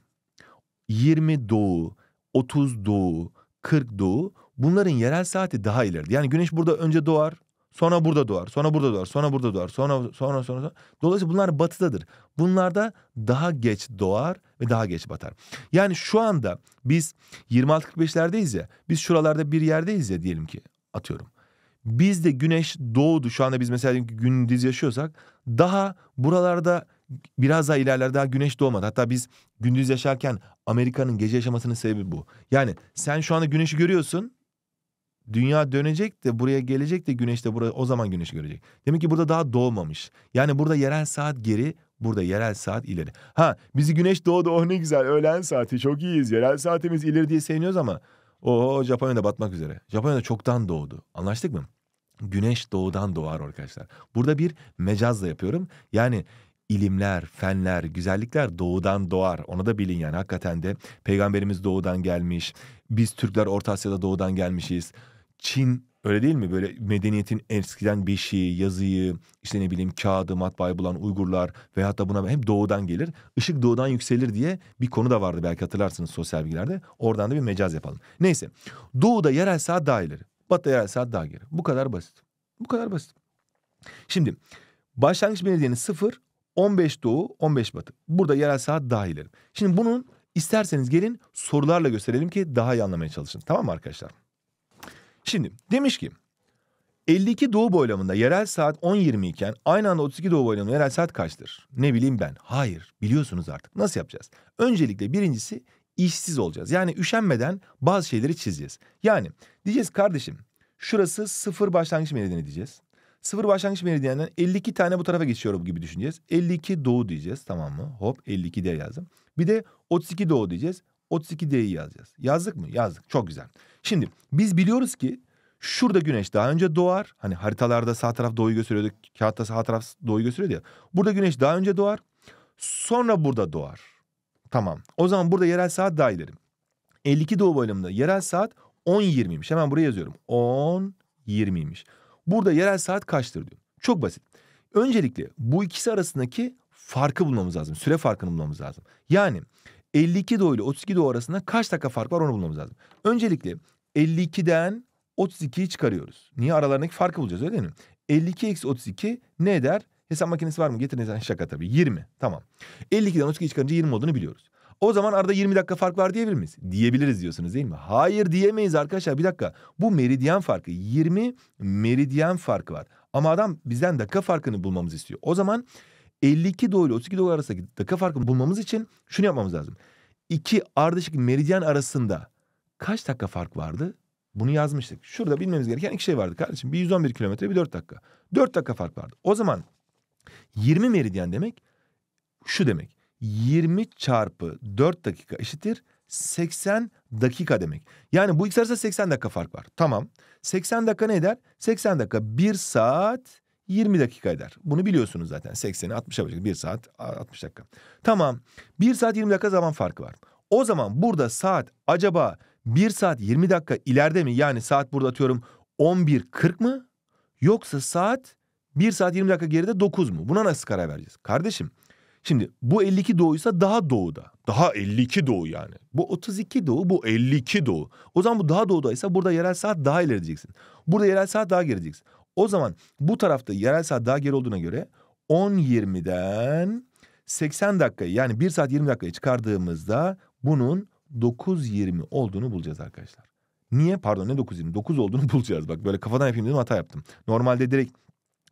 20 doğu, 30 doğu, 40 doğu. Bunların yerel saati daha ileride. Yani güneş burada önce doğar, Sonra burada doğar. Sonra burada doğar. Sonra burada doğar. Sonra sonra sonra. sonra. Dolayısıyla bunlar batıdadır. Bunlarda daha geç doğar ve daha geç batar. Yani şu anda biz 26-45'lerdeyiz ya. Biz şuralarda bir yerdeyiz ya diyelim ki atıyorum. Bizde güneş doğdu. Şu anda biz mesela gündüz yaşıyorsak daha buralarda biraz daha ilerler daha güneş doğmadı. Hatta biz gündüz yaşarken Amerika'nın gece yaşamasının sebebi bu. Yani sen şu anda güneşi görüyorsun. Dünya dönecek de buraya gelecek de güneş de buraya o zaman güneşi görecek. Demek ki burada daha doğmamış. Yani burada yerel saat geri, burada yerel saat ileri. Ha bizi güneş doğdu oh ne güzel öğlen saati çok iyiyiz. Yerel saatimiz ileri diye seviniyoruz ama o Japonya'da batmak üzere. Japonya'da çoktan doğdu. Anlaştık mı? Güneş doğudan doğar arkadaşlar. Burada bir mecazla yapıyorum. Yani ilimler, fenler, güzellikler doğudan doğar. Onu da bilin yani hakikaten de peygamberimiz doğudan gelmiş. Biz Türkler Orta Asya'da doğudan gelmişiz. Çin öyle değil mi? Böyle medeniyetin eskiden beşiği, yazıyı, işte ne bileyim kağıdı, matbaayı bulan Uygurlar veyahut da buna hem doğudan gelir. Işık doğudan yükselir diye bir konu da vardı belki hatırlarsınız sosyal bilgilerde. Oradan da bir mecaz yapalım. Neyse. Doğuda yerel saat daha ileri. Batıda yerel saat daha geri. Bu kadar basit. Bu kadar basit. Şimdi başlangıç meridyeni 0, 15 doğu, 15 batı. Burada yerel saat daha ileri. Şimdi bunun isterseniz gelin sorularla gösterelim ki daha iyi anlamaya çalışın. Tamam mı arkadaşlar? Şimdi demiş ki 52 doğu boylamında yerel saat 10.20 iken aynı anda 32 doğu boylamında yerel saat kaçtır? Ne bileyim ben. Hayır biliyorsunuz artık. Nasıl yapacağız? Öncelikle birincisi işsiz olacağız. Yani üşenmeden bazı şeyleri çizeceğiz. Yani diyeceğiz kardeşim şurası sıfır başlangıç meridyeni diyeceğiz. Sıfır başlangıç meridyeninden 52 tane bu tarafa geçiyorum gibi düşüneceğiz. 52 doğu diyeceğiz tamam mı? Hop 52 D yazdım. Bir de 32 doğu diyeceğiz. 32 D'yi yazacağız. Yazdık mı? Yazdık. Çok güzel. Şimdi biz biliyoruz ki şurada güneş daha önce doğar. Hani haritalarda sağ taraf doğuyu gösteriyordu. Kağıtta sağ taraf doğuyu gösteriyordu ya. Burada güneş daha önce doğar. Sonra burada doğar. Tamam. O zaman burada yerel saat daha ileri. 52 doğu bölümünde yerel saat 10.20'ymiş. Hemen buraya yazıyorum. 10.20'ymiş. Burada yerel saat kaçtır diyor. Çok basit. Öncelikle bu ikisi arasındaki farkı bulmamız lazım. Süre farkını bulmamız lazım. Yani 52 doğu ile 32 doğu arasında kaç dakika fark var onu bulmamız lazım. Öncelikle 52'den 32'yi çıkarıyoruz. Niye? Aralarındaki farkı bulacağız öyle değil mi? 52 eksi 32 ne eder? Hesap makinesi var mı? Getirin şaka tabii. 20. Tamam. 52'den 32'yi çıkarınca 20 olduğunu biliyoruz. O zaman arada 20 dakika fark var diyebilir miyiz? Diyebiliriz diyorsunuz değil mi? Hayır diyemeyiz arkadaşlar. Bir dakika. Bu meridyen farkı. 20 meridyen farkı var. Ama adam bizden dakika farkını bulmamızı istiyor. O zaman 52 doğu ile 32 doğu arasındaki dakika farkını bulmamız için şunu yapmamız lazım. İki ardışık meridyen arasında kaç dakika fark vardı? Bunu yazmıştık. Şurada bilmemiz gereken iki şey vardı kardeşim. Bir 111 kilometre bir 4 dakika. 4 dakika fark vardı. O zaman 20 meridyen demek şu demek. 20 çarpı 4 dakika eşittir 80 dakika demek. Yani bu ikisi arasında 80 dakika fark var. Tamam. 80 dakika ne eder? 80 dakika 1 saat 20 dakika eder. Bunu biliyorsunuz zaten. 80'i 60'a bölecek. 1 saat 60 dakika. Tamam. 1 saat 20 dakika zaman farkı var. O zaman burada saat acaba 1 saat 20 dakika ileride mi? Yani saat burada atıyorum 11.40 mı? Yoksa saat 1 saat 20 dakika geride 9 mu? Buna nasıl karar vereceğiz? Kardeşim şimdi bu 52 doğuysa daha doğuda. Daha 52 doğu yani. Bu 32 doğu bu 52 doğu. O zaman bu daha doğudaysa burada yerel saat daha ileri diyeceksin. Burada yerel saat daha geri diyeceksin. O zaman bu tarafta yerel saat daha geri olduğuna göre 10.20'den 80 dakikayı yani 1 saat 20 dakikayı çıkardığımızda bunun 9.20 olduğunu bulacağız arkadaşlar. Niye? Pardon ne 9.20? 9 olduğunu bulacağız. Bak böyle kafadan yapayım dedim hata yaptım. Normalde direkt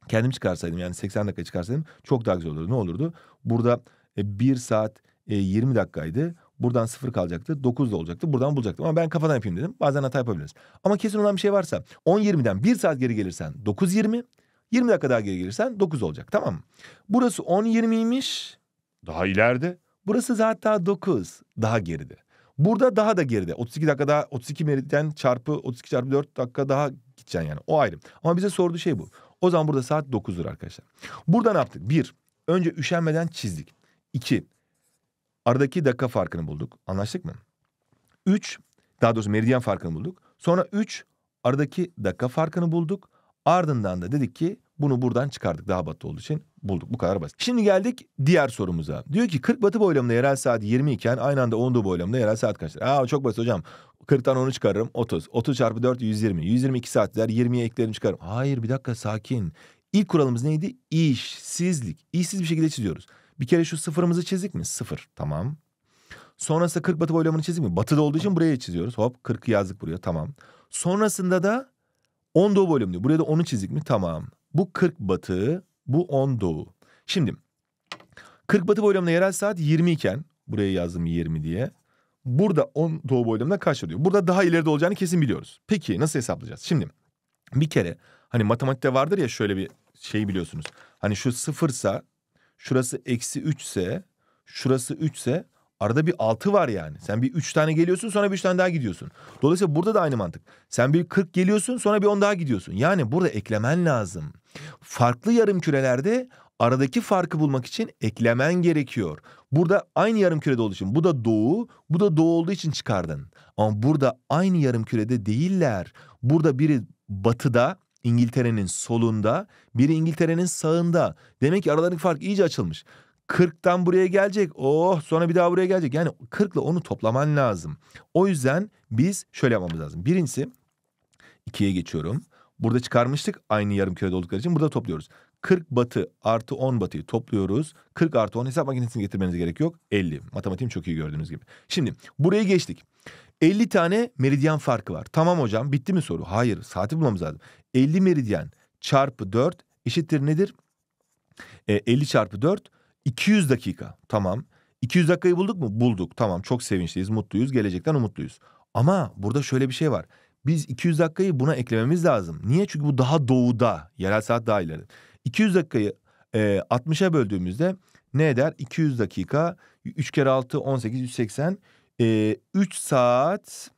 kendim çıkarsaydım yani 80 dakika çıkarsaydım çok daha güzel olurdu. Ne olurdu? Burada 1 e, saat 20 e, dakikaydı. Buradan sıfır kalacaktı. 9 da olacaktı. Buradan bulacaktım. Ama ben kafadan yapayım dedim. Bazen hata yapabiliriz. Ama kesin olan bir şey varsa 10-20'den 1 saat geri gelirsen 9-20. 20 dakika daha geri gelirsen 9 olacak. Tamam mı? Burası 10-20'ymiş. Daha ileride. Burası zaten 9. Daha geride. Burada daha da geride. 32 dakika daha 32 meridyen çarpı 32 çarpı 4 dakika daha gideceksin yani. O ayrı. Ama bize sorduğu şey bu. O zaman burada saat 9'dur arkadaşlar. Burada ne yaptık? Bir, önce üşenmeden çizdik. İki, aradaki dakika farkını bulduk. Anlaştık mı? Üç, daha doğrusu meridyen farkını bulduk. Sonra üç, aradaki dakika farkını bulduk. Ardından da dedik ki Bunu buradan çıkardık daha batı olduğu için bulduk. Bu kadar basit. Şimdi geldik diğer sorumuza. Diyor ki 40 batı boylamında yerel saat 20 iken aynı anda 10 doğu boylamında yerel saat kaçtır? Aa çok basit hocam. 40'tan 10'u çıkarırım 30. 30 çarpı 4 120. 122 saat der 20'ye eklerim çıkarım. Hayır bir dakika sakin. İlk kuralımız neydi? İşsizlik. İşsiz bir şekilde çiziyoruz. Bir kere şu sıfırımızı çizdik mi? Sıfır. Tamam. Sonrasında 40 batı boylamını çizdik mi? Batıda olduğu için buraya çiziyoruz. Hop 40'ı yazdık buraya. Tamam. Sonrasında da 10 doğu bölüm diyor. Buraya da 10'u çizdik mi? Tamam. Bu 40 batı, bu 10 doğu. Şimdi 40 batı boylamında yerel saat 20 iken buraya yazdım 20 diye. Burada 10 doğu boylamında kaç diyor. Burada daha ileride olacağını kesin biliyoruz. Peki nasıl hesaplayacağız? Şimdi bir kere hani matematikte vardır ya şöyle bir şey biliyorsunuz. Hani şu sıfırsa şurası eksi 3 ise şurası 3 ise Arada bir 6 var yani. Sen bir 3 tane geliyorsun sonra bir 3 tane daha gidiyorsun. Dolayısıyla burada da aynı mantık. Sen bir 40 geliyorsun sonra bir 10 daha gidiyorsun. Yani burada eklemen lazım. Farklı yarım kürelerde aradaki farkı bulmak için eklemen gerekiyor. Burada aynı yarım kürede olduğu için bu da doğu, bu da doğu olduğu için çıkardın. Ama burada aynı yarım kürede değiller. Burada biri batıda, İngiltere'nin solunda, biri İngiltere'nin sağında. Demek ki aralarındaki fark iyice açılmış. 40'tan buraya gelecek. Oh sonra bir daha buraya gelecek. Yani 40 ile onu toplaman lazım. O yüzden biz şöyle yapmamız lazım. Birincisi 2'ye geçiyorum. Burada çıkarmıştık aynı yarım kürede oldukları için burada topluyoruz. 40 batı artı 10 batıyı topluyoruz. 40 artı 10 hesap makinesini getirmenize gerek yok. 50. Matematiğim çok iyi gördüğünüz gibi. Şimdi buraya geçtik. 50 tane meridyen farkı var. Tamam hocam bitti mi soru? Hayır saati bulmamız lazım. 50 meridyen çarpı 4 eşittir nedir? E, 50 çarpı 4 200 dakika. Tamam. 200 dakikayı bulduk mu? Bulduk. Tamam çok sevinçliyiz, mutluyuz, gelecekten umutluyuz. Ama burada şöyle bir şey var. Biz 200 dakikayı buna eklememiz lazım. Niye? Çünkü bu daha doğuda. Yerel saat daha ileri. 200 dakikayı e, 60'a böldüğümüzde ne eder? 200 dakika 3 kere 6 18 180 e, 3 saat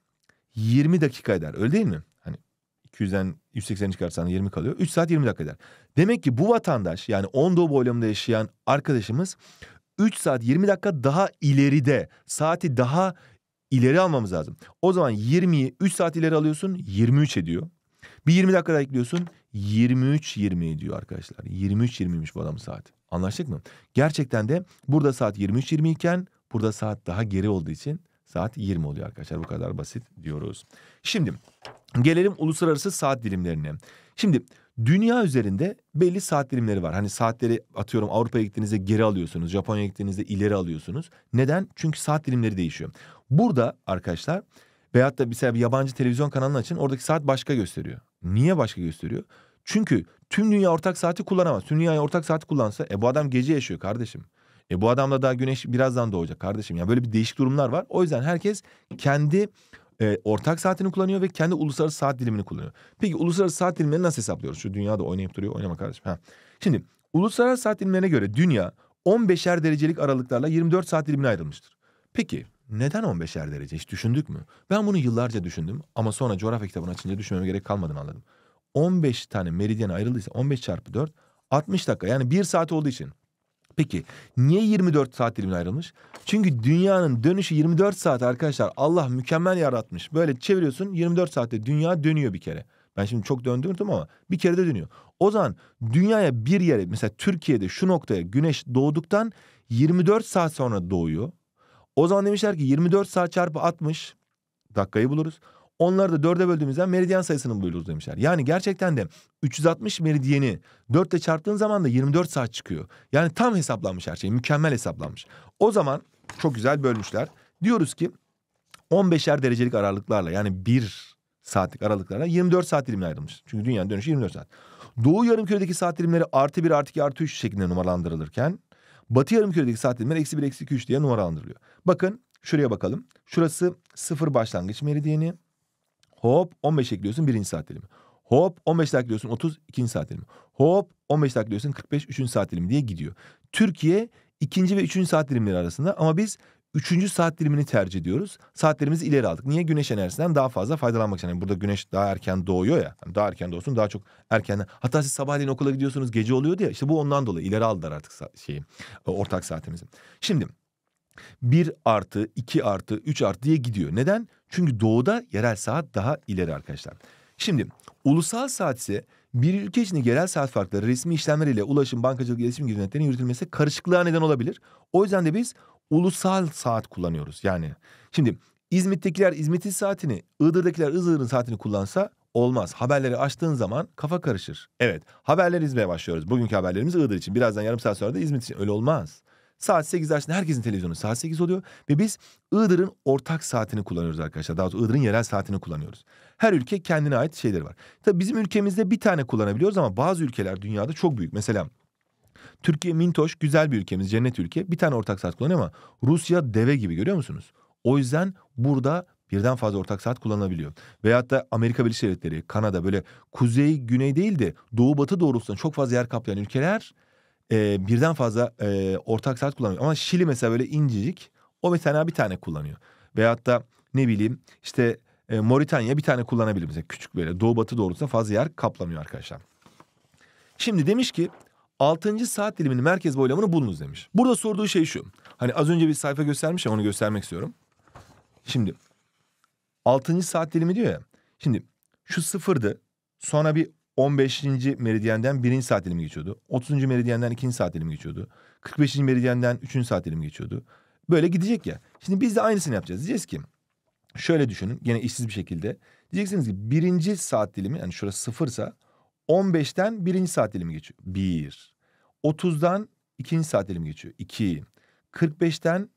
20 dakika eder. Öyle değil mi? 200'den 180'i çıkarsan 20 kalıyor. 3 saat 20 dakika eder. Demek ki bu vatandaş yani 10 doğu boylamında yaşayan arkadaşımız 3 saat 20 dakika daha ileride. Saati daha ileri almamız lazım. O zaman 20'yi 3 saat ileri alıyorsun 23 ediyor. Bir 20 dakika daha ekliyorsun 23 20 ediyor arkadaşlar. 23 20'ymiş bu adamın saati. Anlaştık mı? Gerçekten de burada saat 23 20 iken burada saat daha geri olduğu için saat 20 oluyor arkadaşlar. Bu kadar basit diyoruz. Şimdi Gelelim uluslararası saat dilimlerine. Şimdi dünya üzerinde belli saat dilimleri var. Hani saatleri atıyorum Avrupa'ya gittiğinizde geri alıyorsunuz. Japonya'ya gittiğinizde ileri alıyorsunuz. Neden? Çünkü saat dilimleri değişiyor. Burada arkadaşlar veyahut da mesela bir yabancı televizyon kanalını açın oradaki saat başka gösteriyor. Niye başka gösteriyor? Çünkü tüm dünya ortak saati kullanamaz. Tüm dünya ortak saati kullansa e bu adam gece yaşıyor kardeşim. E bu adamla daha güneş birazdan doğacak kardeşim. Yani böyle bir değişik durumlar var. O yüzden herkes kendi e, ortak saatini kullanıyor ve kendi uluslararası saat dilimini kullanıyor. Peki uluslararası saat dilimlerini nasıl hesaplıyoruz? Şu dünyada oynayıp duruyor oynama kardeşim. Ha. Şimdi uluslararası saat dilimlerine göre dünya 15'er derecelik aralıklarla 24 saat dilimine ayrılmıştır. Peki neden 15'er derece hiç düşündük mü? Ben bunu yıllarca düşündüm ama sonra coğrafya kitabını açınca düşünmeme gerek kalmadığını anladım. 15 tane meridyen ayrıldıysa 15 çarpı 4 60 dakika yani 1 saat olduğu için Peki niye 24 saat dilimine ayrılmış? Çünkü dünyanın dönüşü 24 saat arkadaşlar. Allah mükemmel yaratmış. Böyle çeviriyorsun 24 saatte dünya dönüyor bir kere. Ben şimdi çok döndürdüm ama bir kere de dönüyor. O zaman dünyaya bir yere mesela Türkiye'de şu noktaya güneş doğduktan 24 saat sonra doğuyor. O zaman demişler ki 24 saat çarpı 60 dakikayı buluruz. Onları da dörde böldüğümüzde meridyen sayısını buluyoruz demişler. Yani gerçekten de 360 meridyeni dörtte çarptığın zaman da 24 saat çıkıyor. Yani tam hesaplanmış her şey. Mükemmel hesaplanmış. O zaman çok güzel bölmüşler. Diyoruz ki 15'er derecelik aralıklarla yani bir saatlik aralıklarla 24 saat dilimine ayrılmış. Çünkü dünyanın dönüşü 24 saat. Doğu yarımküredeki saat dilimleri artı 1 artı 2 artı 3 şeklinde numaralandırılırken Batı yarımküredeki saat dilimleri eksi 1 eksi 2 3 diye numaralandırılıyor. Bakın şuraya bakalım. Şurası sıfır başlangıç meridyeni. Hop 15 ekliyorsun birinci saat dilimi. Hop 15 dakika ekliyorsun 30 ikinci saat dilimi. Hop 15 dakika ekliyorsun 45 üçüncü saat dilimi diye gidiyor. Türkiye ikinci ve üçüncü saat dilimleri arasında ama biz üçüncü saat dilimini tercih ediyoruz. Saatlerimizi ileri aldık. Niye? Güneş enerjisinden daha fazla faydalanmak için. Yani burada güneş daha erken doğuyor ya. Yani daha erken doğsun daha çok erken. Hatta siz sabahleyin okula gidiyorsunuz gece oluyordu ya. İşte bu ondan dolayı ileri aldılar artık şeyi ortak saatimizi. Şimdi 1 artı, 2 artı, 3 artı diye gidiyor. Neden? Çünkü doğuda yerel saat daha ileri arkadaşlar. Şimdi Ulusal saat ise bir ülke içinde yerel saat farkları resmi işlemler ile ulaşım, bankacılık, iletişim gibi hizmetlerin yürütülmesi karışıklığa neden olabilir. O yüzden de biz ulusal saat kullanıyoruz. Yani şimdi İzmit'tekiler İzmit'in saatini, Iğdır'dakiler Iğdır'ın saatini kullansa olmaz. Haberleri açtığın zaman kafa karışır. Evet, haberleri izlemeye başlıyoruz. Bugünkü haberlerimiz Iğdır için. Birazdan yarım saat sonra da İzmit için. Öyle olmaz. Saat 8 açtığında herkesin televizyonu saat 8 oluyor. Ve biz Iğdır'ın ortak saatini kullanıyoruz arkadaşlar. Daha doğrusu Iğdır'ın yerel saatini kullanıyoruz. Her ülke kendine ait şeyleri var. Tabii bizim ülkemizde bir tane kullanabiliyoruz ama bazı ülkeler dünyada çok büyük. Mesela Türkiye mintoş güzel bir ülkemiz cennet ülke bir tane ortak saat kullanıyor ama Rusya deve gibi görüyor musunuz? O yüzden burada birden fazla ortak saat kullanılabiliyor. Veyahut da Amerika Birleşik Devletleri, Kanada böyle kuzey güney değil de doğu batı doğrultusunda çok fazla yer kaplayan ülkeler e, birden fazla e, ortak saat kullanıyor. Ama Şili mesela böyle incecik o mesela bir tane kullanıyor. Veyahut da ne bileyim işte e, Moritanya bir tane kullanabilir mesela küçük böyle doğu batı doğrultusunda fazla yer kaplamıyor arkadaşlar. Şimdi demiş ki 6. saat diliminin merkez boylamını bulunuz demiş. Burada sorduğu şey şu. Hani az önce bir sayfa göstermiş ya onu göstermek istiyorum. Şimdi 6. saat dilimi diyor ya. Şimdi şu sıfırdı. Sonra bir 15. meridyenden 1. saat dilimi geçiyordu. 30. meridyenden 2. saat dilimi geçiyordu. 45. meridyenden 3. saat dilimi geçiyordu. Böyle gidecek ya. Şimdi biz de aynısını yapacağız. Diyeceğiz ki şöyle düşünün gene işsiz bir şekilde. Diyeceksiniz ki birinci saat dilimi yani şurası sıfırsa 15'ten birinci saat dilimi geçiyor. 1. 30'dan ikinci saat dilimi geçiyor. 2. 45'ten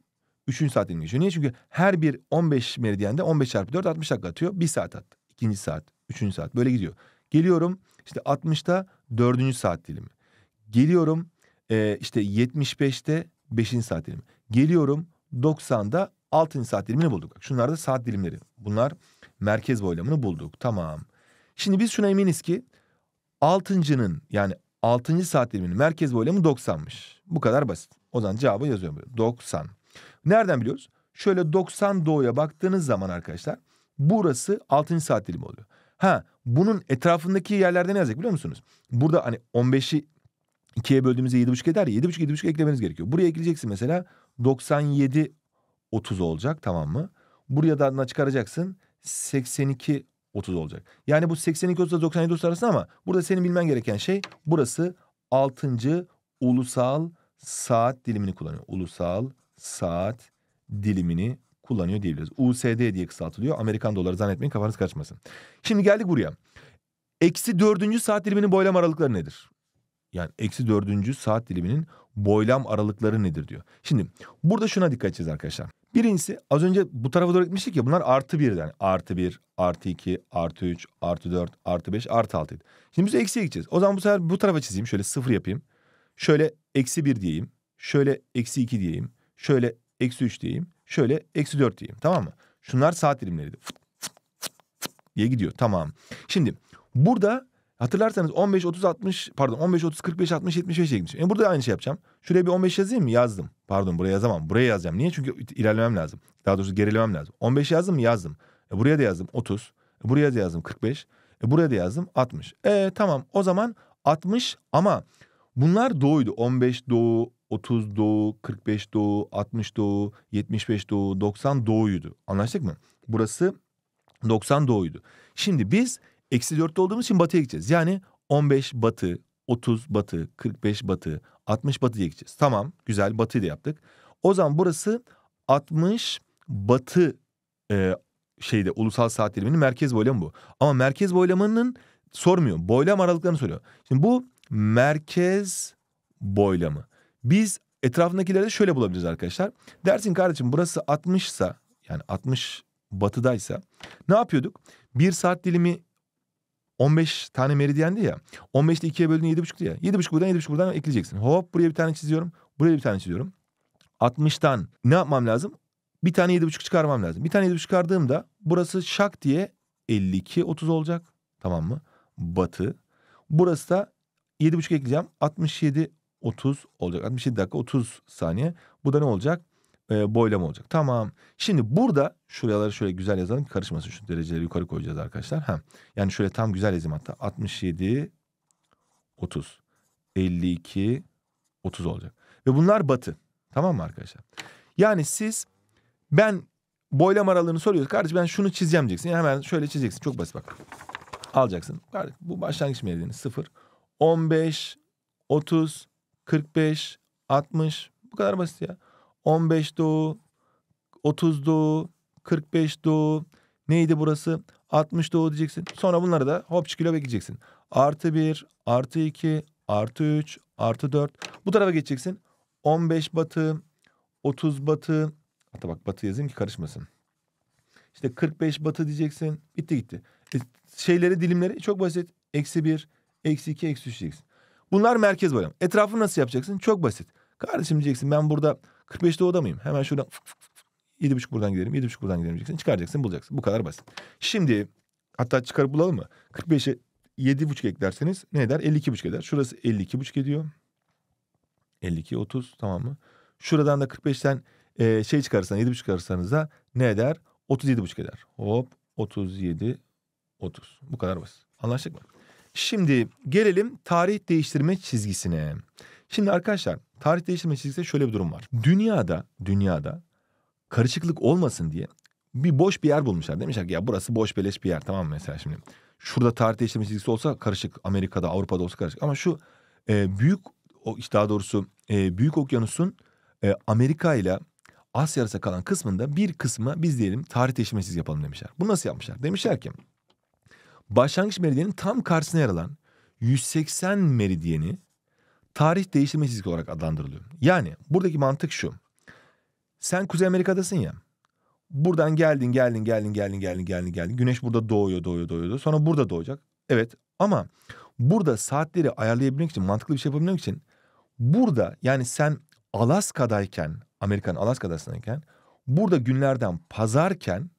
üçüncü saat dilimi geçiyor. Niye? Çünkü her bir 15 meridyende 15 çarpı 4 60 dakika atıyor. Bir saat attı. İkinci saat, üçüncü saat böyle gidiyor. Geliyorum işte 60'ta dördüncü saat dilimi. Geliyorum e, işte 75'te beşinci saat dilimi. Geliyorum 90'da altıncı saat dilimini bulduk. Şunlar da saat dilimleri. Bunlar merkez boylamını bulduk. Tamam. Şimdi biz şuna eminiz ki altıncının yani altıncı saat diliminin merkez boylamı 90'mış. Bu kadar basit. O zaman cevabı yazıyorum böyle. 90. Nereden biliyoruz? Şöyle 90 doğuya baktığınız zaman arkadaşlar burası 6. saat dilimi oluyor. Ha bunun etrafındaki yerlerde ne yazacak biliyor musunuz? Burada hani 15'i 2'ye böldüğümüzde 7,5 eder ya 7,5 7,5 eklemeniz gerekiyor. Buraya ekleyeceksin mesela 97 30 olacak tamam mı? Buraya da adına çıkaracaksın 82 30 olacak. Yani bu 82 30 97 30 arasında ama burada senin bilmen gereken şey burası 6. ulusal saat dilimini kullanıyor. Ulusal saat dilimini kullanıyor diyebiliriz. USD diye kısaltılıyor. Amerikan doları zannetmeyin kafanız kaçmasın. Şimdi geldik buraya. Eksi dördüncü saat diliminin boylam aralıkları nedir? Yani eksi dördüncü saat diliminin boylam aralıkları nedir diyor. Şimdi burada şuna dikkat edeceğiz arkadaşlar. Birincisi az önce bu tarafa doğru gitmiştik ya bunlar artı bir yani. Artı bir, artı iki, artı üç, artı dört, artı beş, artı altı. Şimdi biz eksiye gideceğiz. O zaman bu sefer bu tarafa çizeyim. Şöyle sıfır yapayım. Şöyle eksi bir diyeyim. Şöyle eksi iki diyeyim. Şöyle eksi üç diyeyim. Şöyle eksi dört diyeyim. Tamam mı? Şunlar saat dilimleriydi. Fıt, fıt, fıt diye gidiyor. Tamam. Şimdi burada hatırlarsanız 15, 30, 60 pardon 15, 30, 45, 60, 75'e gitmişim. Yani burada aynı şey yapacağım. Şuraya bir 15 yazayım mı? Yazdım. Pardon buraya yazamam. Buraya yazacağım. Niye? Çünkü ilerlemem lazım. Daha doğrusu gerilemem lazım. 15 yazdım mı? Yazdım. E buraya da yazdım 30. E buraya da yazdım 45. E buraya da yazdım 60. E tamam o zaman 60 ama bunlar doğuydu. 15 doğu, 30 doğu, 45 doğu, 60 doğu, 75 doğu, 90 doğuydu. Anlaştık mı? Burası 90 doğuydu. Şimdi biz eksi 4'te olduğumuz için batıya gideceğiz. Yani 15 batı, 30 batı, 45 batı, 60 batı diye gideceğiz. Tamam güzel batıyı da yaptık. O zaman burası 60 batı e, şeyde ulusal saat diliminin merkez boylamı bu. Ama merkez boylamının sormuyor. Boylam aralıklarını soruyor. Şimdi bu merkez boylamı. Biz etrafındakileri de şöyle bulabiliriz arkadaşlar. Dersin kardeşim burası 60 ise yani 60 batıdaysa ne yapıyorduk? Bir saat dilimi 15 tane meridyendi ya. 15'te 2'ye böldün 7,5'tu ya. 7,5 buradan 7,5 buradan ekleyeceksin. Hop buraya bir tane çiziyorum. Buraya bir tane çiziyorum. 60'tan ne yapmam lazım? Bir tane 7,5 çıkarmam lazım. Bir tane 7,5 çıkardığımda burası şak diye 52 30 olacak. Tamam mı? Batı. Burası da 7,5 ekleyeceğim. 67 30 olacak. 67 dakika 30 saniye. Bu da ne olacak? Ee, boylama olacak. Tamam. Şimdi burada şuraları şöyle güzel yazalım karışmasın. Şu dereceleri yukarı koyacağız arkadaşlar. Ha. Yani şöyle tam güzel yazayım hatta. 67 30 52 30 olacak. Ve bunlar batı. Tamam mı arkadaşlar? Yani siz ben boylam aralığını soruyoruz. Kardeş ben şunu çizeceğim diyeceksin. Hemen şöyle çizeceksin. Çok basit bak. alacaksın. Bu başlangıç meridyeni 0. 15, 30, 45, 60 bu kadar basit ya. 15 doğu, 30 doğu, 45 doğu. Neydi burası? 60 doğu diyeceksin. Sonra bunları da hop çıkıyor bekleyeceksin. Artı 1, artı 2, artı 3, artı 4. Bu tarafa geçeceksin. 15 batı, 30 batı. Hatta bak batı yazayım ki karışmasın. İşte 45 batı diyeceksin. Bitti gitti. E, şeyleri dilimleri çok basit. Eksi 1, eksi 2, eksi 3 diyeceksin. Bunlar merkez bayram. Etrafını nasıl yapacaksın? Çok basit. Kardeşim diyeceksin ben burada 45 doğuda mıyım? Hemen şuradan fık fık fık. 7,5 buradan gidelim, 7,5 buradan gidelim diyeceksin. Çıkaracaksın, bulacaksın. Bu kadar basit. Şimdi hatta çıkarıp bulalım mı? 45'e 7,5 eklerseniz ne eder? 52,5 eder. Şurası 52,5 ediyor. 52, 30 tamam mı? Şuradan da 45'ten e, şey çıkarırsan 7,5 çıkarırsanız da ne eder? 37,5 eder. Hop 37, 30. Bu kadar basit. Anlaştık mı? Şimdi gelelim tarih değiştirme çizgisine. Şimdi arkadaşlar tarih değiştirme çizgisinde şöyle bir durum var. Dünyada, dünyada karışıklık olmasın diye bir boş bir yer bulmuşlar. Demişler ki ya burası boş beleş bir yer tamam mı mesela şimdi. Şurada tarih değiştirme çizgisi olsa karışık. Amerika'da, Avrupa'da olsa karışık. Ama şu e, büyük, işte daha doğrusu e, büyük okyanusun e, Amerika ile Asya arasında kalan kısmında bir kısmı biz diyelim tarih değiştirme çizgisi yapalım demişler. Bu nasıl yapmışlar? Demişler ki başlangıç meridyenin tam karşısına yer alan 180 meridyeni tarih değiştirme çizgisi olarak adlandırılıyor. Yani buradaki mantık şu. Sen Kuzey Amerika'dasın ya. Buradan geldin, geldin, geldin, geldin, geldin, geldin, geldin. Güneş burada doğuyor, doğuyor, doğuyor. Sonra burada doğacak. Evet ama burada saatleri ayarlayabilmek için, mantıklı bir şey yapabilmek için burada yani sen Alaska'dayken, Amerikan Alaska'dasındayken burada günlerden pazarken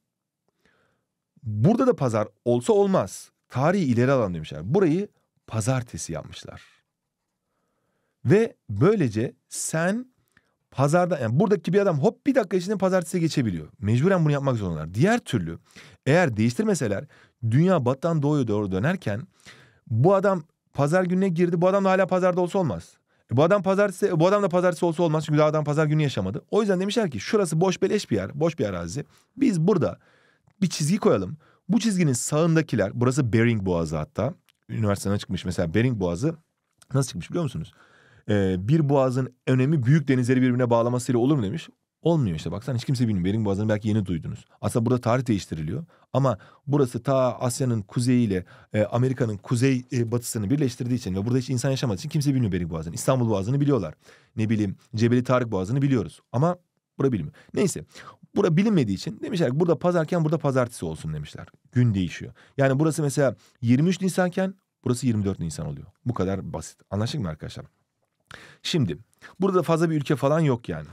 burada da pazar olsa olmaz. Tarihi ileri alan demişler. Burayı pazartesi yapmışlar. Ve böylece sen pazarda yani buradaki bir adam hop bir dakika içinde pazartesi geçebiliyor. Mecburen bunu yapmak zorundalar. Diğer türlü eğer değiştirmeseler dünya battan doğuya doğru dönerken bu adam pazar gününe girdi. Bu adam da hala pazarda olsa olmaz. E bu adam pazartesi, bu adam da pazartesi olsa olmaz çünkü daha adam pazar günü yaşamadı. O yüzden demişler ki şurası boş beleş bir yer, boş bir arazi. Biz burada bir çizgi koyalım. Bu çizginin sağındakiler, burası Bering Boğazı hatta. Üniversiteden çıkmış mesela Bering Boğazı. Nasıl çıkmış biliyor musunuz? Ee, bir boğazın önemi büyük denizleri birbirine bağlamasıyla olur mu demiş. Olmuyor işte baksana hiç kimse bilmiyor. Bering Boğazı'nı belki yeni duydunuz. Aslında burada tarih değiştiriliyor. Ama burası ta Asya'nın kuzeyiyle e, Amerika'nın kuzey e, batısını birleştirdiği için ve burada hiç insan yaşamadığı için kimse bilmiyor Bering Boğazı'nı. İstanbul Boğazı'nı biliyorlar. Ne bileyim Cebeli Tarık Boğazı'nı biliyoruz. Ama bura bilmiyor. Neyse bura bilinmediği için demişler burada pazarken burada pazartesi olsun demişler. Gün değişiyor. Yani burası mesela 23 Nisanken burası 24 Nisan oluyor. Bu kadar basit. Anlaştık mı arkadaşlar? Şimdi burada fazla bir ülke falan yok yani.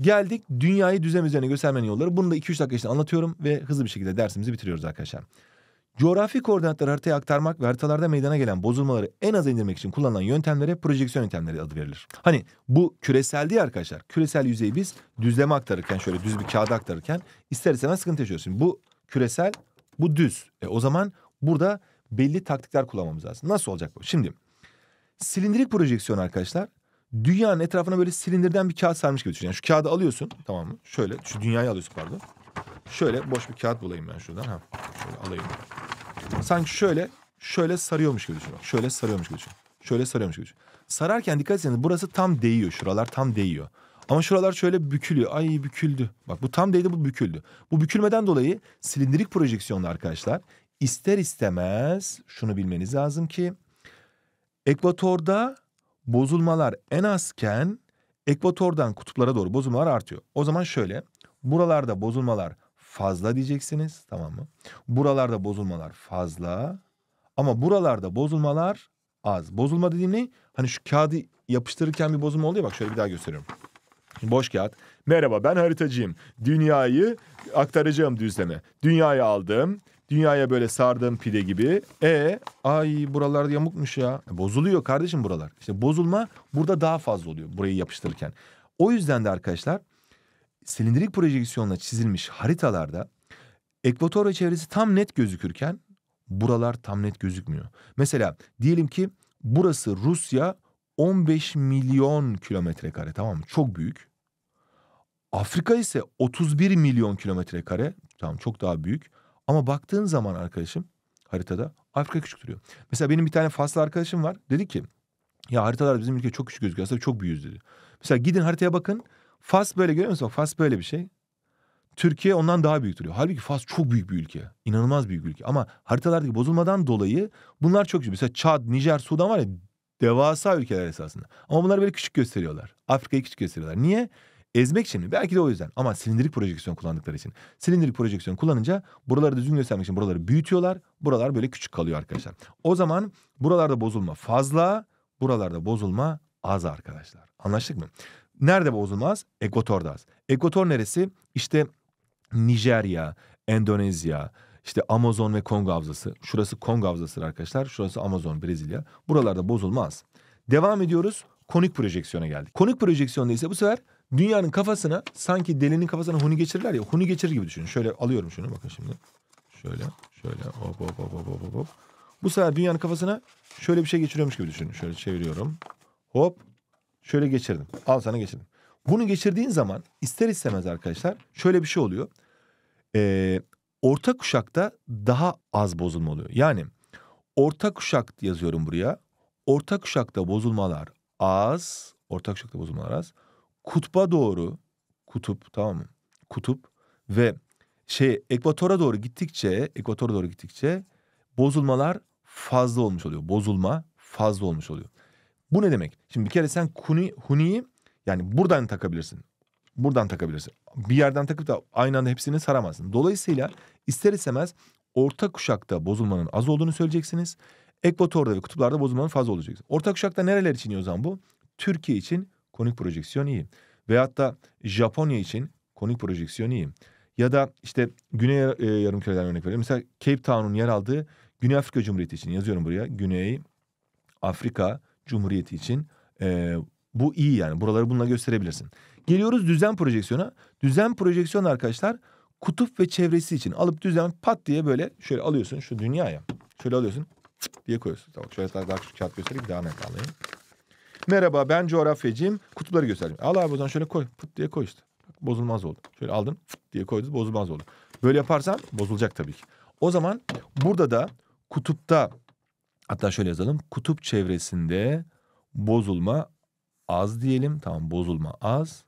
Geldik dünyayı düzen üzerine göstermenin yolları. Bunu da 2-3 dakika içinde anlatıyorum ve hızlı bir şekilde dersimizi bitiriyoruz arkadaşlar. Coğrafi koordinatları haritaya aktarmak ve haritalarda meydana gelen bozulmaları en az indirmek için kullanılan yöntemlere projeksiyon yöntemleri adı verilir. Hani bu küresel değil arkadaşlar. Küresel yüzeyi biz düzleme aktarırken şöyle düz bir kağıda aktarırken ister istemez sıkıntı yaşıyoruz. Şimdi bu küresel, bu düz. E o zaman burada belli taktikler kullanmamız lazım. Nasıl olacak bu? Şimdi silindirik projeksiyon arkadaşlar dünyanın etrafına böyle silindirden bir kağıt sarmış gibi düşün. Yani şu kağıdı alıyorsun tamam mı? Şöyle şu dünyayı alıyorsun pardon. Şöyle boş bir kağıt bulayım ben şuradan. Ha, şöyle alayım. Sanki şöyle şöyle sarıyormuş gibi düşün. Şöyle sarıyormuş gibi düşün. Şöyle sarıyormuş gibi düşün. Sararken dikkat etseniz burası tam değiyor. Şuralar tam değiyor. Ama şuralar şöyle bükülüyor. Ay büküldü. Bak bu tam değdi bu büküldü. Bu bükülmeden dolayı silindirik projeksiyonlu arkadaşlar ister istemez şunu bilmeniz lazım ki ekvatorda bozulmalar en azken ekvatordan kutuplara doğru bozulmalar artıyor. O zaman şöyle buralarda bozulmalar fazla diyeceksiniz tamam mı? Buralarda bozulmalar fazla ama buralarda bozulmalar az. Bozulma dediğim ne? Hani şu kağıdı yapıştırırken bir bozulma oluyor bak şöyle bir daha gösteriyorum. Boş kağıt. Merhaba ben haritacıyım. Dünyayı aktaracağım düzleme. Dünyayı aldım. Dünyaya böyle sardım pide gibi. E ay buralarda yamukmuş ya. E, bozuluyor kardeşim buralar. İşte bozulma burada daha fazla oluyor burayı yapıştırırken. O yüzden de arkadaşlar silindirik projeksiyonla çizilmiş haritalarda ekvator ve çevresi tam net gözükürken buralar tam net gözükmüyor. Mesela diyelim ki burası Rusya 15 milyon kilometre kare tamam mı? Çok büyük. Afrika ise 31 milyon kilometre kare. Tamam çok daha büyük. Ama baktığın zaman arkadaşım haritada Afrika küçük duruyor. Mesela benim bir tane Faslı arkadaşım var. Dedi ki ya haritalar bizim ülke çok küçük gözüküyor. Aslında çok büyüğüz dedi. Mesela gidin haritaya bakın. Fas böyle görüyor musun? Fas böyle bir şey. Türkiye ondan daha büyük duruyor. Halbuki Fas çok büyük bir ülke. İnanılmaz büyük bir ülke. Ama haritalardaki bozulmadan dolayı bunlar çok küçük. Mesela Çad, Nijer, Sudan var ya devasa ülkeler esasında. Ama bunları böyle küçük gösteriyorlar. Afrika'yı küçük gösteriyorlar. Niye? Ezmek için mi? Belki de o yüzden. Ama silindirik projeksiyon kullandıkları için. Silindirik projeksiyon kullanınca buraları düzgün göstermek için buraları büyütüyorlar. Buralar böyle küçük kalıyor arkadaşlar. O zaman buralarda bozulma fazla, buralarda bozulma az arkadaşlar. Anlaştık mı? Nerede bozulmaz? Ekvatorda az. Ekvator neresi? İşte Nijerya, Endonezya, işte Amazon ve Kongo havzası. Şurası Kongo havzası arkadaşlar. Şurası Amazon, Brezilya. Buralarda bozulmaz. Devam ediyoruz. Konik projeksiyona geldik. Konik projeksiyonda ise bu sefer dünyanın kafasına sanki delinin kafasına huni geçirirler ya. Huni geçirir gibi düşünün. Şöyle alıyorum şunu bakın şimdi. Şöyle, şöyle hop hop hop hop hop hop. Bu sefer dünyanın kafasına şöyle bir şey geçiriyormuş gibi düşünün. Şöyle çeviriyorum. Hop. Şöyle geçirdim. Al sana geçirdim. Bunu geçirdiğin zaman ister istemez arkadaşlar şöyle bir şey oluyor. Ee, orta kuşakta daha az bozulma oluyor. Yani orta kuşak yazıyorum buraya. Orta kuşakta bozulmalar az. Orta kuşakta bozulmalar az. Kutba doğru kutup tamam mı? Kutup ve şey ekvatora doğru gittikçe ekvatora doğru gittikçe bozulmalar fazla olmuş oluyor. Bozulma fazla olmuş oluyor. Bu ne demek? Şimdi bir kere sen huni, huniyi yani buradan takabilirsin. Buradan takabilirsin. Bir yerden takıp da aynı anda hepsini saramazsın. Dolayısıyla ister istemez orta kuşakta bozulmanın az olduğunu söyleyeceksiniz. Ekvatorda ve kutuplarda bozulmanın fazla olacak. Orta kuşakta nereler için iyi o zaman bu? Türkiye için konik projeksiyon iyi. Veyahut da Japonya için konik projeksiyon iyi. Ya da işte Güney e, Yarımküre'den örnek verelim. Mesela Cape Town'un yer aldığı Güney Afrika Cumhuriyeti için yazıyorum buraya. Güney Afrika Cumhuriyeti için e, bu iyi yani. Buraları bununla gösterebilirsin. Geliyoruz düzen projeksiyona. Düzen projeksiyon arkadaşlar kutup ve çevresi için alıp düzen pat diye böyle şöyle alıyorsun şu dünyaya. Şöyle alıyorsun diye koyuyorsun. Tamam şöyle daha, daha küçük kağıt göstereyim daha net anlayayım. Merhaba ben coğrafyacıyım. Kutupları göstereyim. Al abi o zaman şöyle koy. Pıt diye koy işte. Bozulmaz oldu. Şöyle aldın fıt diye koydun bozulmaz oldu. Böyle yaparsan bozulacak tabii ki. O zaman burada da kutupta hatta şöyle yazalım. Kutup çevresinde bozulma az diyelim. Tamam bozulma az.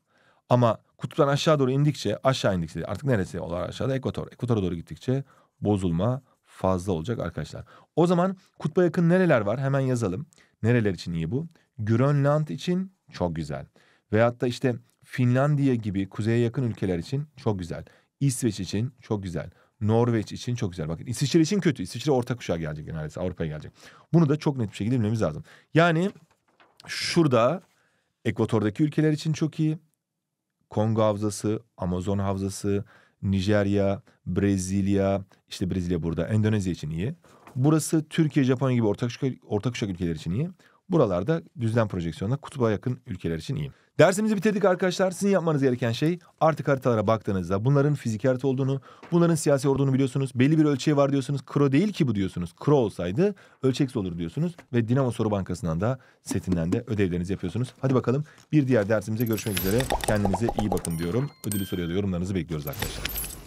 Ama kutuptan aşağı doğru indikçe aşağı indikçe artık neresi olarak aşağıda ekvator. Ekvatora doğru gittikçe bozulma fazla olacak arkadaşlar. O zaman kutba yakın nereler var hemen yazalım. Nereler için iyi bu? Grönland için çok güzel. Veyahut da işte Finlandiya gibi kuzeye yakın ülkeler için çok güzel. İsveç için çok güzel. Norveç için çok güzel. Bakın İsviçre için kötü. İsviçre orta kuşağa gelecek neredeyse Avrupa'ya gelecek. Bunu da çok net bir şekilde bilmemiz lazım. Yani şurada ekvatordaki ülkeler için çok iyi. Kongo havzası, Amazon havzası, Nijerya, Brezilya, işte Brezilya burada, Endonezya için iyi. Burası Türkiye, Japonya gibi orta kuşak, orta kuşak ülkeler için iyi. Buralarda düzlem projeksiyonla kutuba yakın ülkeler için iyi. Dersimizi bitirdik arkadaşlar. Sizin yapmanız gereken şey artık haritalara baktığınızda bunların fizik harita olduğunu, bunların siyasi olduğunu biliyorsunuz. Belli bir ölçeği var diyorsunuz. Kro değil ki bu diyorsunuz. Kro olsaydı ölçeksiz olur diyorsunuz. Ve Dinamo Soru Bankası'ndan da setinden de ödevlerinizi yapıyorsunuz. Hadi bakalım bir diğer dersimize görüşmek üzere. Kendinize iyi bakın diyorum. Ödülü soruyor da yorumlarınızı bekliyoruz arkadaşlar.